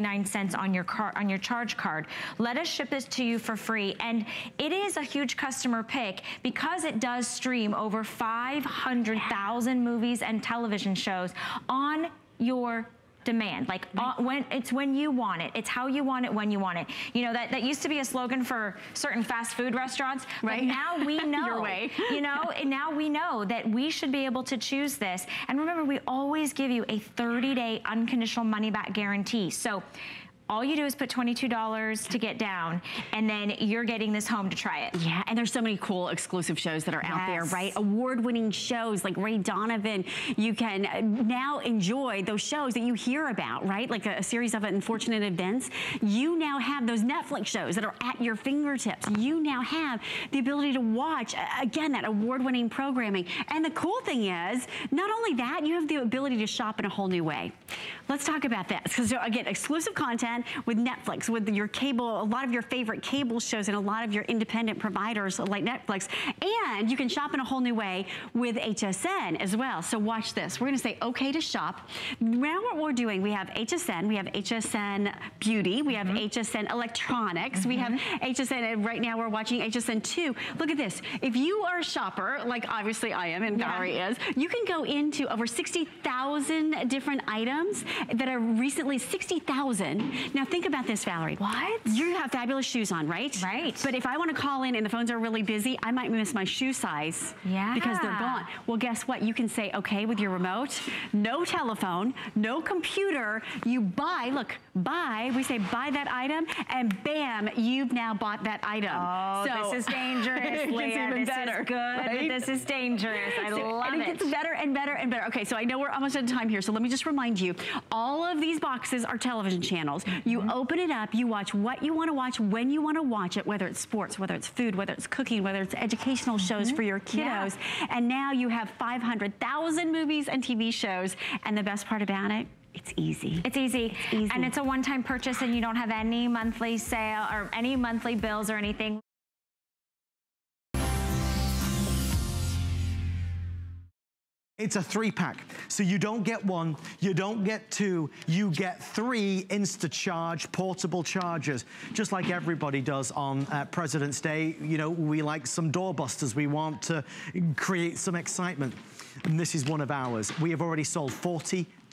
$22.49 on your car on your charge card. Let us ship this to you for free. And it is a huge customer pick because it does stream over 500,000 movies and television shows on your demand. Like uh, when it's when you want it. It's how you want it when you want it. You know that that used to be a slogan for certain fast food restaurants right. but now we [laughs] know. Your way. you know [laughs] and now we know that we should be able to choose this. And remember we always give you a 30-day unconditional money back guarantee. So all you do is put $22 to get down and then you're getting this home to try it Yeah, and there's so many cool exclusive shows that are out there, right? Award-winning shows like Ray Donovan. You can uh, now enjoy those shows that you hear about, right? Like a, a series of unfortunate events. You now have those Netflix shows that are at your fingertips. You now have the ability to watch, again, that award-winning programming. And the cool thing is, not only that, you have the ability to shop in a whole new way. Let's talk about this. Because again, exclusive content with Netflix, with your cable, a lot of your favorite cable shows and a lot of your independent providers like Netflix. And you can shop in a whole new way with HSN as well. So watch this. We're gonna say okay to shop. Now what we're doing, we have HSN, we have HSN Beauty, we have mm-hmm. HSN Electronics, we have mm-hmm. HSN, and right now we're watching HSN 2. Look at this. If you are a shopper, like obviously I am and Valerie is, you can go into over 60,000 different items that are recently 60,000. Now think about this, Valerie. What? You have fabulous shoes on, right? Right. But if I want to call in and the phones are really busy, I might miss my shoe size. Yeah. Because they're gone. Well, guess what? You can say, okay, with your remote, no telephone, no computer. You buy, look, buy, we say buy that item, and bam, you've now bought that item. Oh, So- this is dangerous, [laughs] It Leah. even This is good, right? but this is dangerous. I So- love and it it. gets better and better and better. Okay, so I know we're almost out of time here, so let me just remind you, all of these boxes are television channels. You Mm-hmm. open it up, you watch what you want to watch when you want to watch it, whether it's sports, whether it's food, whether it's cooking, whether it's educational shows for your Mm-hmm. Yeah. kiddos. And now you have 500,000 movies and TV shows. And the best part about it, it's easy. It's easy. easy. And it's a one-time purchase and you don't have any monthly sale or any monthly bills or anything. It's a three pack. So you don't get one, you don't get two, you get three Insta-Charge portable chargers, just like everybody does on uh, President's Day. You know, we like some doorbusters. We want to create some excitement. And this is one of ours. We have already sold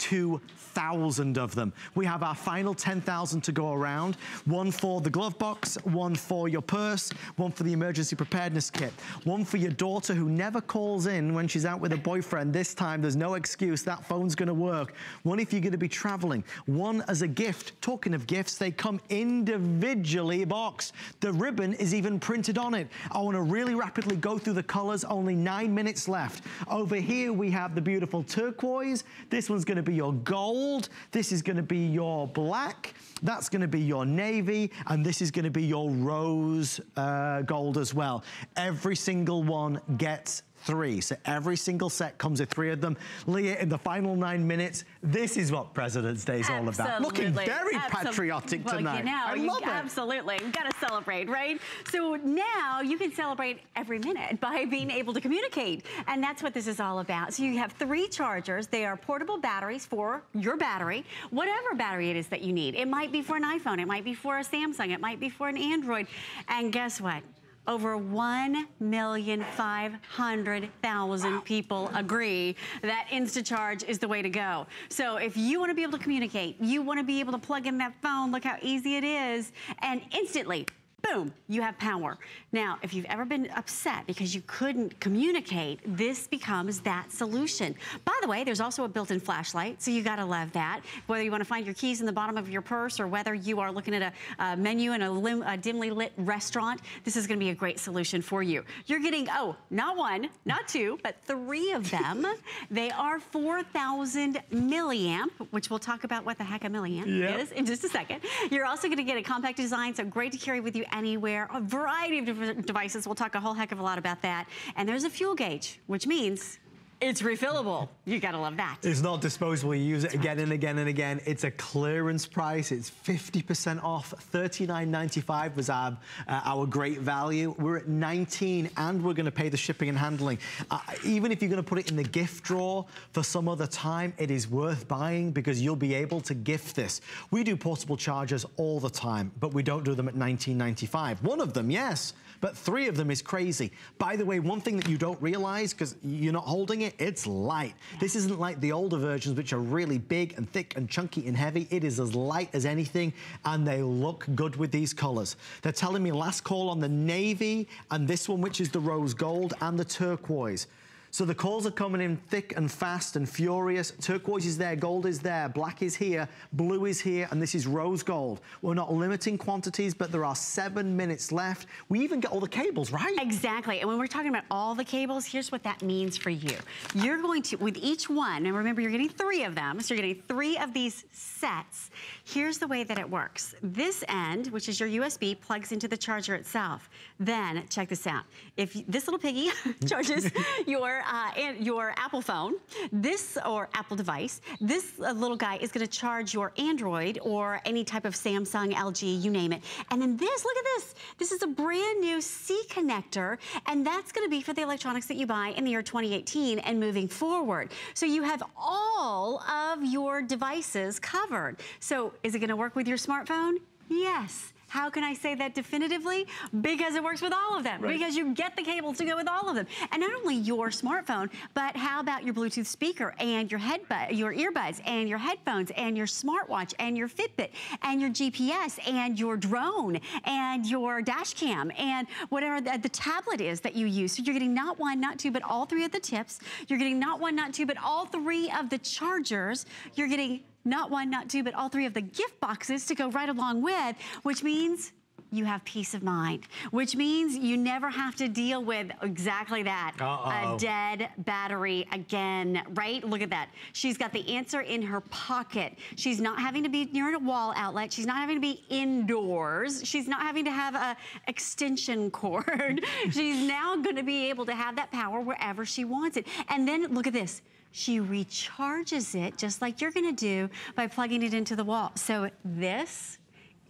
42,000 of them. We have our final 10,000 to go around. One for the glove box, one for your purse, one for the emergency preparedness kit, one for your daughter who never calls in when she's out with a boyfriend. This time, there's no excuse. That phone's gonna work. One if you're gonna be traveling. One as a gift. Talking of gifts, they come individually boxed. The ribbon is even printed on it. I wanna really rapidly go through the colors. Only nine minutes left. Over here, we have the beautiful turquoise. This one's gonna be your gold. This is gonna be your black. That's gonna be your navy. And this is gonna be your rose uh, gold as well. Every single one gets three. So every single set comes with three of them. Leah, in the final nine minutes, this is what President's Day is all about. Looking very patriotic well, tonight. You know, I you- love it. Absolutely. We've got to celebrate, right? So now you can celebrate every minute by being able to communicate. And that's what this is all about. So you have three chargers. They are portable batteries for your battery, whatever battery it is that you need. It might be for an iPhone. It might be for a Samsung. It might be for an Android. And guess what? Over 1,500,000 people agree that InstaCharge is the way to go. So if you want to be able to communicate, you want to be able to plug in that phone, look how easy it is, and instantly, boom, you have power. Now, if you've ever been upset because you couldn't communicate, this becomes that solution. By the way, there's also a built-in flashlight, so you gotta love that. Whether you wanna find your keys in the bottom of your purse or whether you are looking at a, a menu in a, a dimly lit restaurant, this is gonna be a great solution for you. You're getting, oh, not one, not two, but three of them. [laughs] they are 4,000 milliamp, which we'll talk about what the heck a milliamp Yep. is in just a second. You're also gonna get a compact design, so great to carry with you anywhere. A variety of different devices. We'll talk a whole heck of a lot about that. And there's a fuel gauge, which means it's refillable. You gotta love that. It's not disposable. You use it again and again and again. It's a clearance price. It's 50% off. $39.95 was our, uh, our great value. We're at 19 and we're to pay the shipping and handling. Uh, even if you're to put it in the gift drawer for some other time, it is worth buying because you'll be able to gift this. We do portable chargers all the time, but we don't do them at $19.95. One of them, yes, but three of them is crazy. By the way, one thing that you don't realize, because you're not holding it, it's light. This isn't like the older versions, which are really big and thick and chunky and heavy. It is as light as anything, and they look good with these colors. They're telling me last call on the navy, and this one, which is the rose gold, and the turquoise. So the calls are coming in thick and fast and furious. Turquoise is there, gold is there, black is here, blue is here, and this is rose gold. We're not limiting quantities, but there are seven minutes left. We even get all the cables, right? Exactly. And when we're talking about all the cables, here's what that means for you. You're going to, with each one, and remember you're getting three of them, so you're getting three of these sets. Here's the way that it works. This end, which is your USB, plugs into the charger itself. Then, check this out. If this little piggy [laughs] charges [laughs] your, uh, and your Apple phone, this, or Apple device, this uh, little guy is gonna charge your Android or any type of Samsung, LG, you name it. And then this, look at this. This is a brand new C connector, and that's gonna be for the electronics that you buy in the year 2018 and moving forward. So you have all of your devices covered. So is it gonna work with your smartphone? Yes. How can I say that definitively? Because it works with all of them. Right. Because you get the cables to go with all of them. And not only your smartphone, but how about your Bluetooth speaker and your headbud, your earbuds and your headphones and your smartwatch and your Fitbit and your GPS and your drone and your dash cam and whatever the, the tablet is that you use. So you're getting not one, not two, but all three of the tips. You're getting not one, not two, but all three of the chargers. You're getting not one, not two, but all three of the gift boxes to go right along with, which means you have peace of mind, which means you never have to deal with exactly that. Uh-oh. A dead battery again, right? Look at that. She's got the answer in her pocket. She's not having to be near a wall outlet. She's not having to be indoors. She's not having to have a extension cord. [laughs] She's now gonna be able to have that power wherever she wants it. And then look at this. She recharges it just like you're gonna do by plugging it into the wall. So this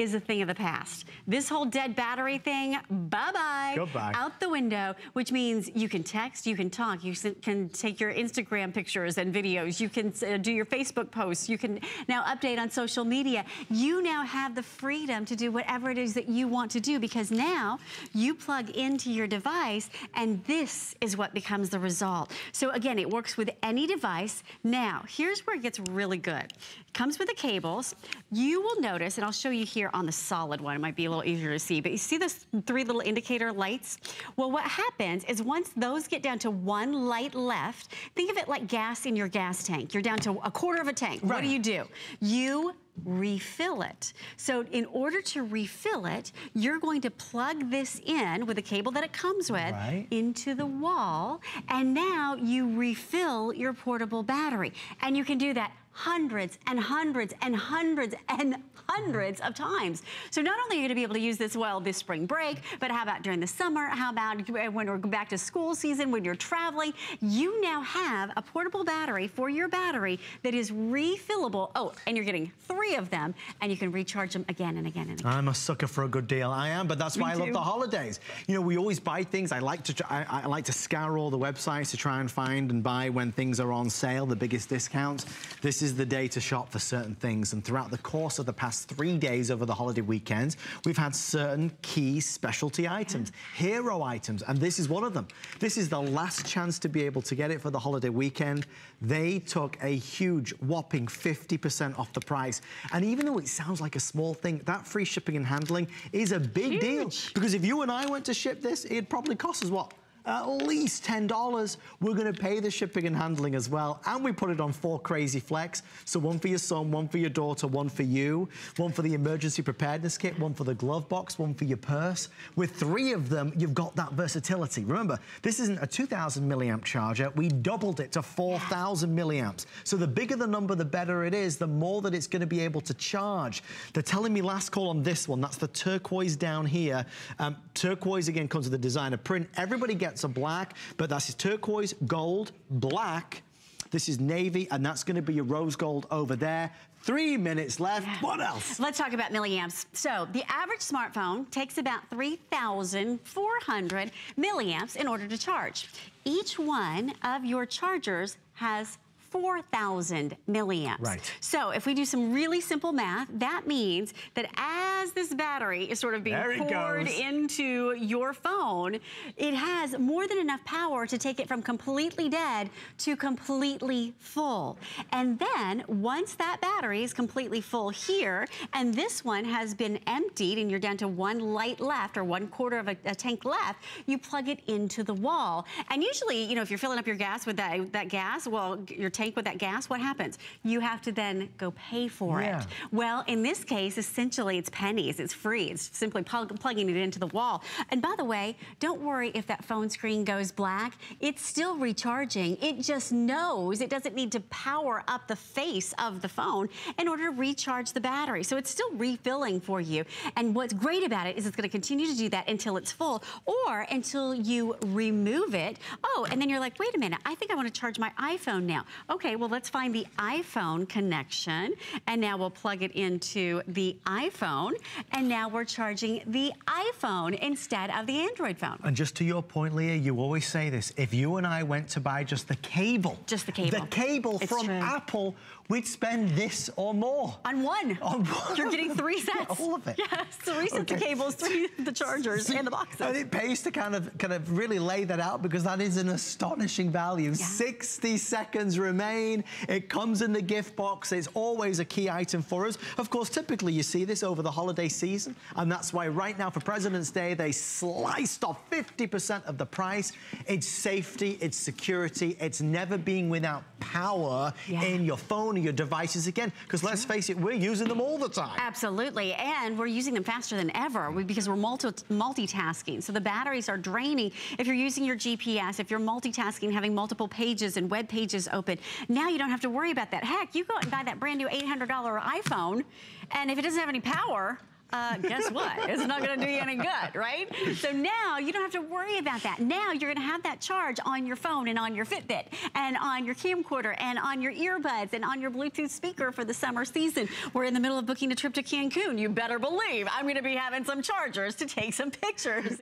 is a thing of the past. This whole dead battery thing, bye-bye. Goodbye. Out the window, which means you can text, you can talk, you can take your Instagram pictures and videos, you can uh, do your Facebook posts, you can now update on social media. You now have the freedom to do whatever it is that you want to do because now you plug into your device and this is what becomes the result. So again, it works with any device. Now, here's where it gets really good. It comes with the cables. You will notice, and I'll show you here on the solid one, it might be a little easier to see, but you see those three little indicator lights? Well, what happens is once those get down to one light left, think of it like gas in your gas tank. You're down to a quarter of a tank. What do you do? You refill it. So in order to refill it, you're going to plug this in with the cable that it comes with Right. into the wall, and now you refill your portable battery. And you can do that hundreds and hundreds and hundreds and hundreds of times. So not only are you gonna be able to use this well this spring break, but how about during the summer? How about when we're back to school season, when you're traveling? You now have a portable battery for your battery that is refillable. Oh, and you're getting three of them, and you can recharge them again and again and again. I'm a sucker for a good deal. I am, but that's Me why I love the holidays. You know, we always buy things. I like to, I, I like to scour all the websites to try and find and buy when things are on sale, the biggest discounts. This is the day to shop for certain things. And throughout the course of the past three days over the holiday weekends, we've had certain key specialty items, hero items, and this is one of them. This is the last chance to be able to get it for the holiday weekend. They took a huge whopping 50% off the price. And even though it sounds like a small thing, that free shipping and handling is a big deal. Because if you and I went to ship this, it'd probably cost us what? At least $10. We're gonna pay the shipping and handling as well. And we put it on four crazy flex. So one for your son, one for your daughter, one for you, one for the emergency preparedness kit, one for the glove box, one for your purse. With three of them, you've got that versatility. Remember, this isn't a 2000 milliamp charger. We doubled it to 4000 milliamps. So the bigger the number, the better it is, the more that it's gonna be able to charge. They're telling me last call on this one, that's the turquoise down here. Um, turquoise again comes with the designer print. Everybody gets a black, but that's his turquoise, gold, black. This is navy, and that's gonna be your rose gold over there. Three minutes left. What else? Let's talk about milliamps. So the average smartphone takes about 3,400 milliamps in order to charge. Each one of your chargers has 4,000 milliamps. Right. So if we do some really simple math, that means that as this battery is sort of being poured goes. into your phone, it has more than enough power to take it from completely dead to completely full. And then once that battery is completely full here, and this one has been emptied and you're down to one light left or one quarter of a, a tank left, you plug it into the wall. And usually, you know, if you're filling up your gas with that, that gas, well, your tank with that gas, what happens? You have to then go pay for Yeah. it. Well, in this case, essentially it's pennies. It's free. It's simply plug, plugging it into the wall. And by the way, don't worry if that phone screen goes black. It's still recharging. It just knows it doesn't need to power up the face of the phone in order to recharge the battery. So it's still refilling for you. And what's great about it is it's going to continue to do that until it's full or until you remove it. Oh, and then you're like, wait a minute, I think I want to charge my iPhone now. Okay, well, let's find the iPhone connection. And now we'll plug it into the iPhone. And now we're charging the iPhone instead of the Android phone. And just to your point, Leah, you always say this. If you and I went to buy just the cable, Just the cable. the cable It's from true. Apple, we'd spend this or more. On one. On one. You're getting three [laughs] sets. Yeah, all of it. Yes, three sets of Okay. cables, three the chargers, See, and the boxes. And it pays to kind of kind of really lay that out because that is an astonishing value. 60 seconds remain. It comes in the gift box. It's always a key item for us. Of course, typically you see this over the holiday season, and that's why right now for President's Day they sliced off 50% of the price. It's safety, it's security, it's never being without power Yeah. in your phone or your devices again. Because let's face it, we're using them all the time. Absolutely, and we're using them faster than ever because we're multi multitasking. So the batteries are draining. If you're using your GPS, if you're multitasking, having multiple pages and web pages open, now you don't have to worry about that. Heck, you go out and buy that brand new $800 iPhone, and if it doesn't have any power, uh, guess what? It's not to do you any good, right? So now you don't have to worry about that. Now you're going to have that charge on your phone and on your Fitbit and on your camcorder and on your earbuds and on your Bluetooth speaker for the summer season. We're in the middle of booking a trip to Cancun. You better believe I'm going to be having some chargers to take some pictures.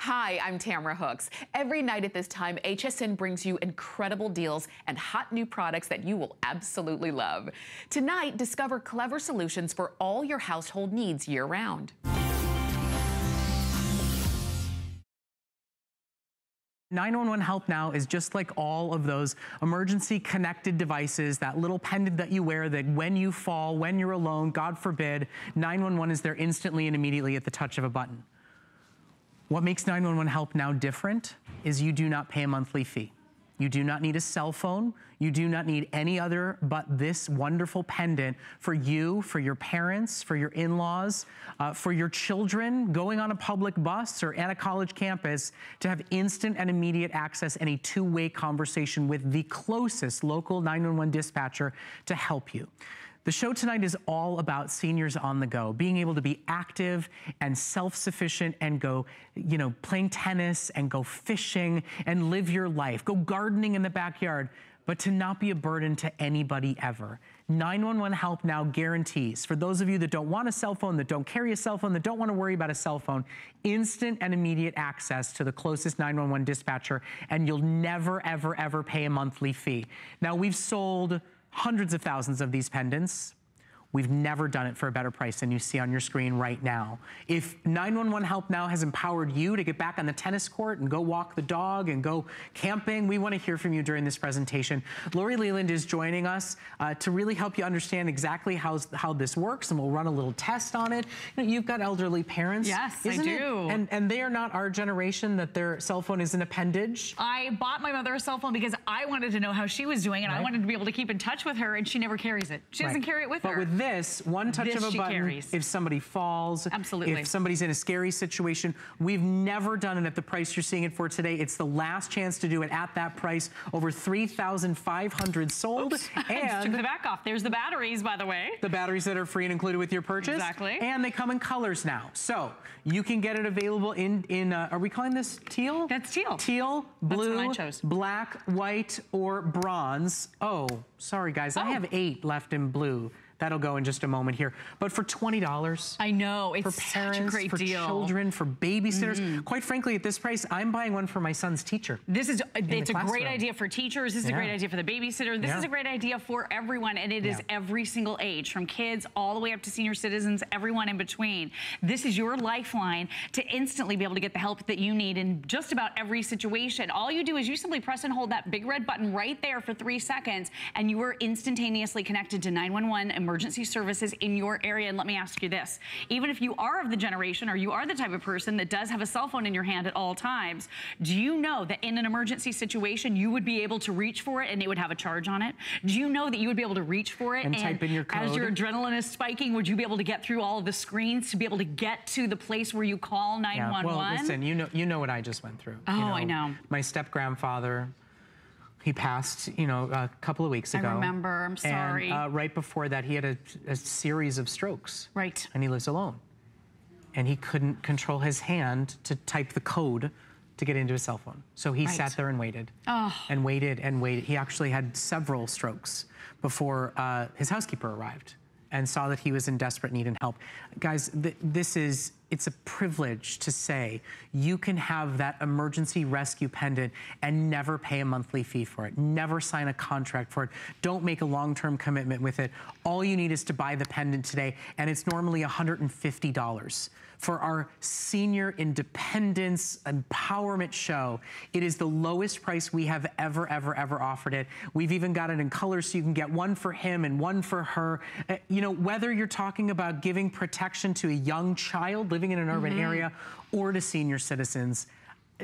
Hi, I'm Tamara Hooks. Every night at this time, HSN brings you incredible deals and hot new products that you will absolutely love. Tonight, discover clever solutions for all your household needs year round. Nine One One Help Now is just like all of those emergency connected devices, that little pendant that you wear that when you fall, when you're alone, God forbid, 911 is there instantly and immediately at the touch of a button. What makes 911 Help Now different is you do not pay a monthly fee. You do not need a cell phone. You do not need any other but this wonderful pendant for you, for your parents, for your in-laws, uh, for your children going on a public bus or at a college campus to have instant and immediate access and a two-way conversation with the closest local 911 dispatcher to help you. The show tonight is all about seniors on the go, being able to be active and self-sufficient and go, you know, playing tennis and go fishing and live your life, go gardening in the backyard, but to not be a burden to anybody ever. 911 Help Now guarantees, for those of you that don't want a cell phone, that don't carry a cell phone, that don't want to worry about a cell phone, instant and immediate access to the closest 911 dispatcher, and you'll never, ever, ever pay a monthly fee. Now, we've sold hundreds of thousands of these pendants. We've never done it for a better price than you see on your screen right now. If 911 Help Now has empowered you to get back on the tennis court and go walk the dog and go camping, we want to hear from you during this presentation. Lori Leland is joining us uh, to really help you understand exactly how, how this works, and we'll run a little test on it. You know, you've got elderly parents. Yes, I isn't it? do. And, and they are not our generation that their cell phone is an appendage. I bought my mother a cell phone because I wanted to know how she was doing and I wanted to be able to keep in touch with her and she never carries it. She doesn't carry it with but her. with this, one touch This of a button, carries. if somebody falls, Absolutely. if somebody's in a scary situation, we've never done it at the price you're seeing it for today. It's the last chance to do it at that price. Over 3,500 sold. [laughs] I just took the back off. There's the batteries, by the way. the batteries that are free and included with your purchase. Exactly. And they come in colors now. So you can get it available in, in uh, are we calling this teal? That's teal. Teal, blue, I black, white, or bronze. Oh, sorry guys, I Oh. have eight left in blue. That'll go in just a moment here. But for $20, I know. It's for such parents, a great for deal. Mm-hmm. children, for babysitters. Quite frankly, at this price, I'm buying one for my son's teacher. This is it's a great idea for teachers. This is a great idea for the babysitter. This Yeah. is a great idea for everyone, and it is Yeah. every single age, from kids all the way up to senior citizens, everyone in between. This is your lifeline to instantly be able to get the help that you need in just about every situation. All you do is you simply press and hold that big red button right there for three seconds, and you are instantaneously connected to 911 emergency services in your area. And let me ask you this: even if you are of the generation or you are the type of person that does have a cell phone in your hand at all times, do you know that in an emergency situation you would be able to reach for it and it would have a charge on it? Do you know that you would be able to reach for it And type in your as your adrenaline is spiking, would you be able to get through all of the screens to be able to get to the place where you call 911? Well, listen, you know, you know what I just went through. Oh, You I know. My step grandfather, he passed, you know, a couple of weeks ago. I remember. I'm sorry. And uh, right before that, he had a, a series of strokes. Right. And he lives alone. And he couldn't control his hand to type the code to get into his cell phone. So he Right. sat there and waited. Oh. And waited and waited. He actually had several strokes before uh, his housekeeper arrived and saw that he was in desperate need and help. Guys, th- this is, it's a privilege to say you can have that emergency rescue pendant and never pay a monthly fee for it, never sign a contract for it, don't make a long-term commitment with it. All you need is to buy the pendant today, and it's normally $150 for our senior independence empowerment show. It is the lowest price we have ever, ever, ever offered it. We've even got it in color so you can get one for him and one for her. Uh, you know, whether you're talking about giving protection to a young child living in an urban area or to senior citizens,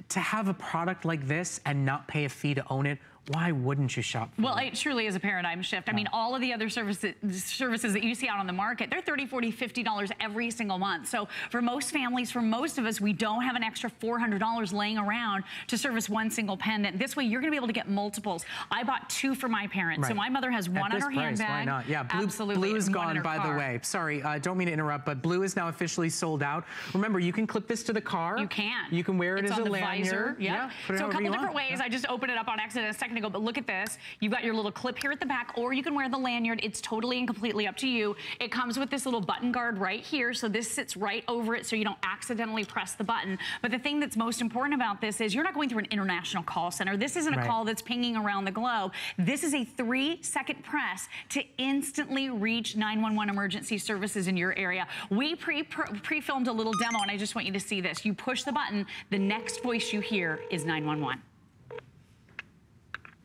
to have a product like this and not pay a fee to own it, why wouldn't you shop for Well, it? truly is a paradigm shift. I mean, all of the other services services that you see out on the market, they're 30, 40, 50 dollars every single month. So for most families, for most of us, we don't have an extra 400 dollars laying around to service one single pendant. This way, you're going to be able to get multiples. I bought two for my parents, so my mother has one At on her price, handbag. Why not? Yeah, blue, absolutely. blue is gone, by the way. Sorry, uh, don't mean to interrupt, but blue is now officially sold out. Remember, you can clip this to the car. You can. You can wear it it's as a lanyard. Visor. Yep. Yeah, so a couple different want. ways. I just opened it up on accident a second ago, but look at this. You've got your little clip here at the back, or you can wear the lanyard. It's totally and completely up to you. It comes with this little button guard right here, so this sits right over it so you don't accidentally press the button. But the thing that's most important about this is you're not going through an international call center. This isn't a call that's pinging around the globe. This is a three second press to instantly reach 911 emergency services in your area. We pre pre a little demo, and I just want you to see this. You push the button, the next voice you hear is 911.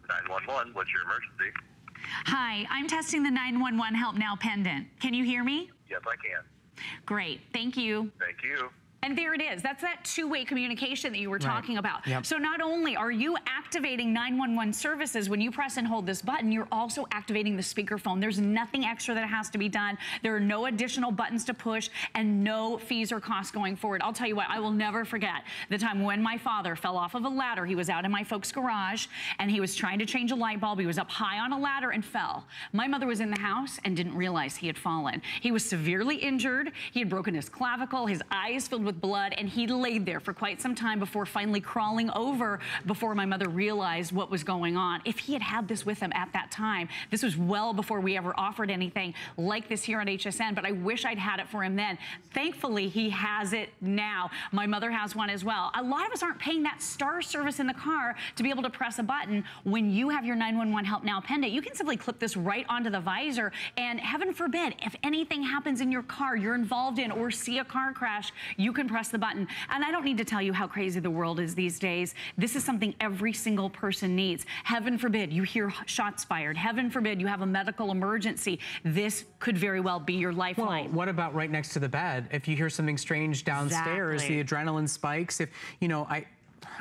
911, what's your emergency? Hi, I'm testing the 911 Help Now pendant. Can you hear me? Yes, I can. Great, thank you. Thank you. And there it is. That's that two-way communication that you were Right. talking about. Yep. So not only are you activating 911 services when you press and hold this button, you're also activating the speakerphone. There's nothing extra that has to be done. There are no additional buttons to push and no fees or costs going forward. I'll tell you what, I will never forget the time when my father fell off of a ladder. He was out in my folks' garage and he was trying to change a light bulb. He was up high on a ladder and fell. My mother was in the house and didn't realize he had fallen. He was severely injured. He had broken his clavicle, his eyes filled with blood, and he laid there for quite some time before finally crawling over before my mother realized what was going on. If he had had this with him at that time, this was well before we ever offered anything like this here on HSN, but I wish I'd had it for him then. Thankfully, he has it now. My mother has one as well. A lot of us aren't paying that star service in the car to be able to press a button. When you have your 911 Help Now pendant, you can simply clip this right onto the visor, and heaven forbid, if anything happens in your car, you're involved in or see a car crash, you can press the button. And I don't need to tell you how crazy the world is these days. This is something every single person needs. Heaven forbid you hear shots fired. Heaven forbid you have a medical emergency. This could very well be your lifeline. Well, what about right next to the bed? If you hear something strange downstairs, Exactly. the adrenaline spikes. If you know, I,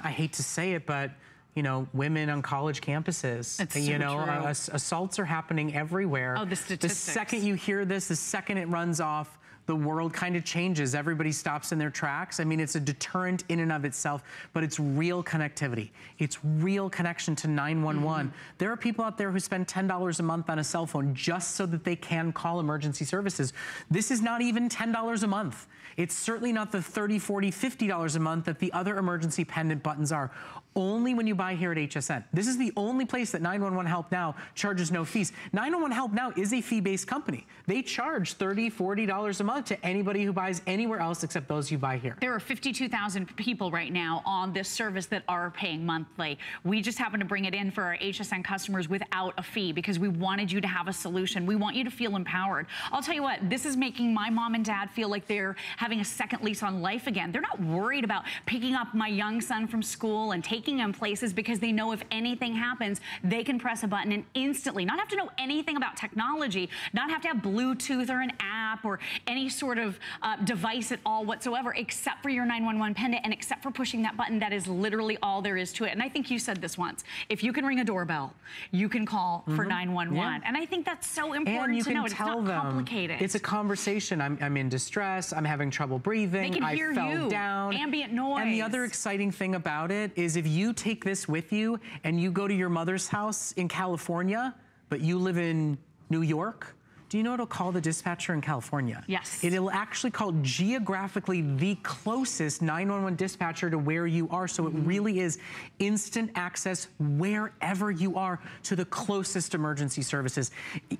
I hate to say it, but you know, women on college campuses, It's you so know, true. uh, assaults are happening everywhere. Oh, the statistics. The second you hear this, the second it runs off. The world kind of changes. Everybody stops in their tracks. I mean, it's a deterrent in and of itself, but it's real connectivity. It's real connection to 911. Mm-hmm. There are people out there who spend $10 a month on a cell phone just so that they can call emergency services. This is not even $10 a month. It's certainly not the $30, $40, $50 a month that the other emergency pendant buttons are. Only when you buy here at HSN. This is the only place that 911 Help Now charges no fees. 911 Help Now is a fee-based company. They charge $30, $40 a month to anybody who buys anywhere else except those you buy here. There are 52,000 people right now on this service that are paying monthly. We just happen to bring it in for our HSN customers without a fee because we wanted you to have a solution. We want you to feel empowered. I'll tell you what, this is making my mom and dad feel like they're having a second lease on life again. They're not worried about picking up my young son from school and taking him places because they know if anything happens, they can press a button and instantly, not have to know anything about technology, not have to have Bluetooth or an app or any sort of uh, device at all whatsoever, except for your 911 pendant and except for pushing that button. That is literally all there is to it. And I think you said this once. If you can ring a doorbell, you can call for 911. Yeah. And I think that's so important and you to can know. It's tell not them complicated. it's a conversation. I'm, I'm in distress. I'm having trouble breathing. They can I hear fell you. down. Ambient noise. And the other exciting thing about it is if you take this with you and you go to your mother's house in California, but you live in New York. Do you know it'll call the dispatcher in California? Yes. It'll actually call geographically the closest 911 dispatcher to where you are. So it Mm-hmm. really is instant access wherever you are to the closest emergency services.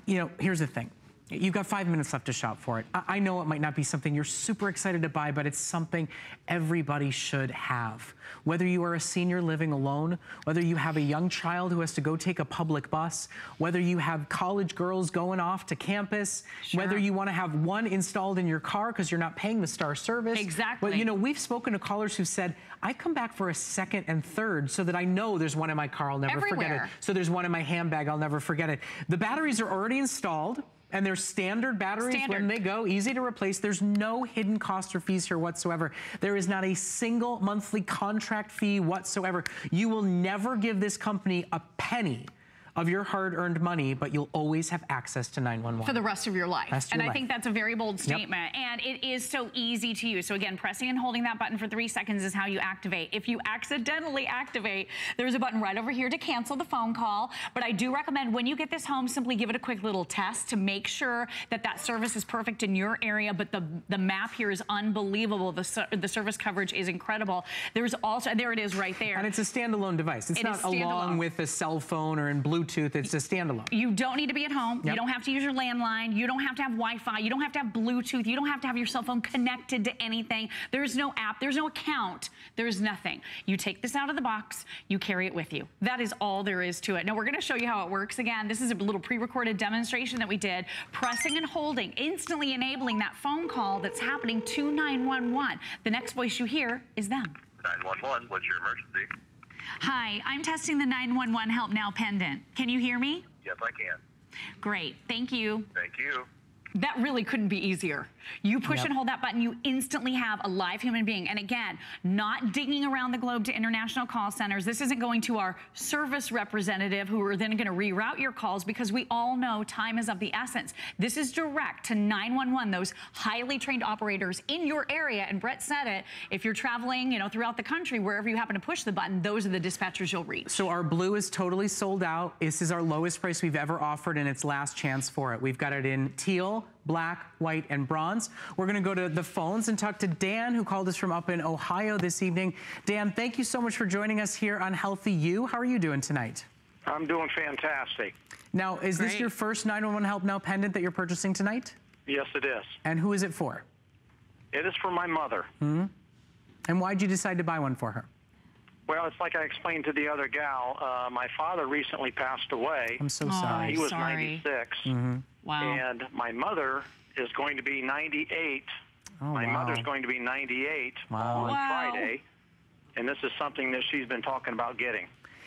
You know, here's the thing. You've got five minutes left to shop for it. I, I know it might not be something you're super excited to buy, but it's something everybody should have. Whether you are a senior living alone, whether you have a young child who has to go take a public bus, whether you have college girls going off to campus, whether you want to have one installed in your car because you're not paying the star service. Exactly. But you know, we've spoken to callers who said, I come back for a second and third so that I know there's one in my car, I'll never forget it. So there's one in my handbag, I'll never forget it. The batteries are already installed. And they're standard batteries when they go, easy to replace. There's no hidden cost or fees here whatsoever. There is not a single monthly contract fee whatsoever. You will never give this company a penny of your hard-earned money, but you'll always have access to 911. for the rest of your life. Of and your I think that's a very bold statement. And it is so easy to use. So again, pressing and holding that button for three seconds is how you activate. If you accidentally activate, there's a button right over here to cancel the phone call. But I do recommend when you get this home, simply give it a quick little test to make sure that that service is perfect in your area. But the, the map here is unbelievable. The, the service coverage is incredible. There's also, there it is right there. and it's a standalone device. It's It not along with a cell phone or in Bluetooth. It's a standalone. You don't need to be at home. You don't have to use your landline. You don't have to have Wi-Fi. You don't have to have Bluetooth. You don't have to have your cell phone connected to anything. There's no app. There's no account. There's nothing. You take this out of the box. You carry it with you. That is all there is to it. Now we're going to show you how it works again. This is a little pre-recorded demonstration that we did. Pressing and holding, instantly enabling that phone call that's happening to 911. The next voice you hear is them. 911, what's your emergency? Hi, I'm testing the 911 Help Now pendant. Can you hear me? Yes, I can. Great. Thank you. Thank you. that really couldn't be easier. You push Yep. and hold that button, you instantly have a live human being. And again, not digging around the globe to international call centers. This isn't going to our service representative who are then going to reroute your calls because we all know time is of the essence. This is direct to 911, those highly trained operators in your area. And Brett said it, if you're traveling, you know, throughout the country, wherever you happen to push the button, those are the dispatchers you'll reach. So our blue is totally sold out. This is our lowest price we've ever offered and it's last chance for it. We've got it in teal, black, white, and bronze. We're gonna go to the phones and talk to Dan, who called us from up in Ohio this evening. Dan, thank you so much for joining us here on Healthy You. How are you doing tonight? I'm doing fantastic. Now, is this your first 911 Help Now pendant that you're purchasing tonight? Yes, it is. And who is it for? It is for my mother. Mhm. And why'd you decide to buy one for her? Well, it's like I explained to the other gal. Uh, my father recently passed away. I'm so Oh, sorry. he was sorry. 96, Wow. and my mother is going to be 98. Oh, my wow. mother's going to be 98 Wow. on Wow. Friday, and this is something that she's been talking about getting.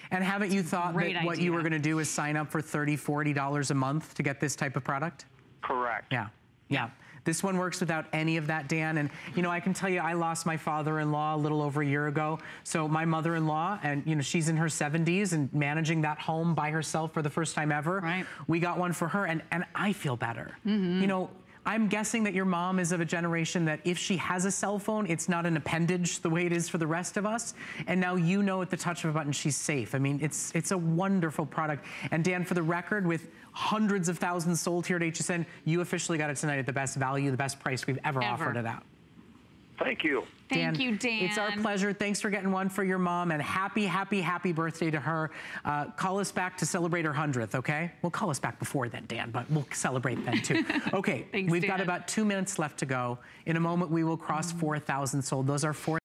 And haven't you thought great that what you were gonna do is sign up for $30, $40 a month to get this type of product? Correct. Yeah, yeah. This one works without any of that, Dan. And, you know, I can tell you, I lost my father-in-law a little over a year ago. So my mother-in-law, and, you know, she's in her 70s and managing that home by herself for the first time ever. Right. We got one for her, and, and I feel better. Mm-hmm. You know, I'm guessing that your mom is of a generation that if she has a cell phone, it's not an appendage the way it is for the rest of us. And now you know at the touch of a button she's safe. I mean, it's it's a wonderful product. And Dan, for the record, with hundreds of thousands sold here at HSN, you officially got it tonight at the best value, the best price we've ever, Ever. offered it out. Thank you. Thank you, Dan. It's our pleasure. Thanks for getting one for your mom, and happy, happy, happy birthday to her. Uh, call us back to celebrate her 100th, okay? Well, call us back before then, Dan, but we'll celebrate then too. [laughs] Okay, Thanks, we've got about two minutes left to go. In a moment, we will cross 4,000 sold. Those are four.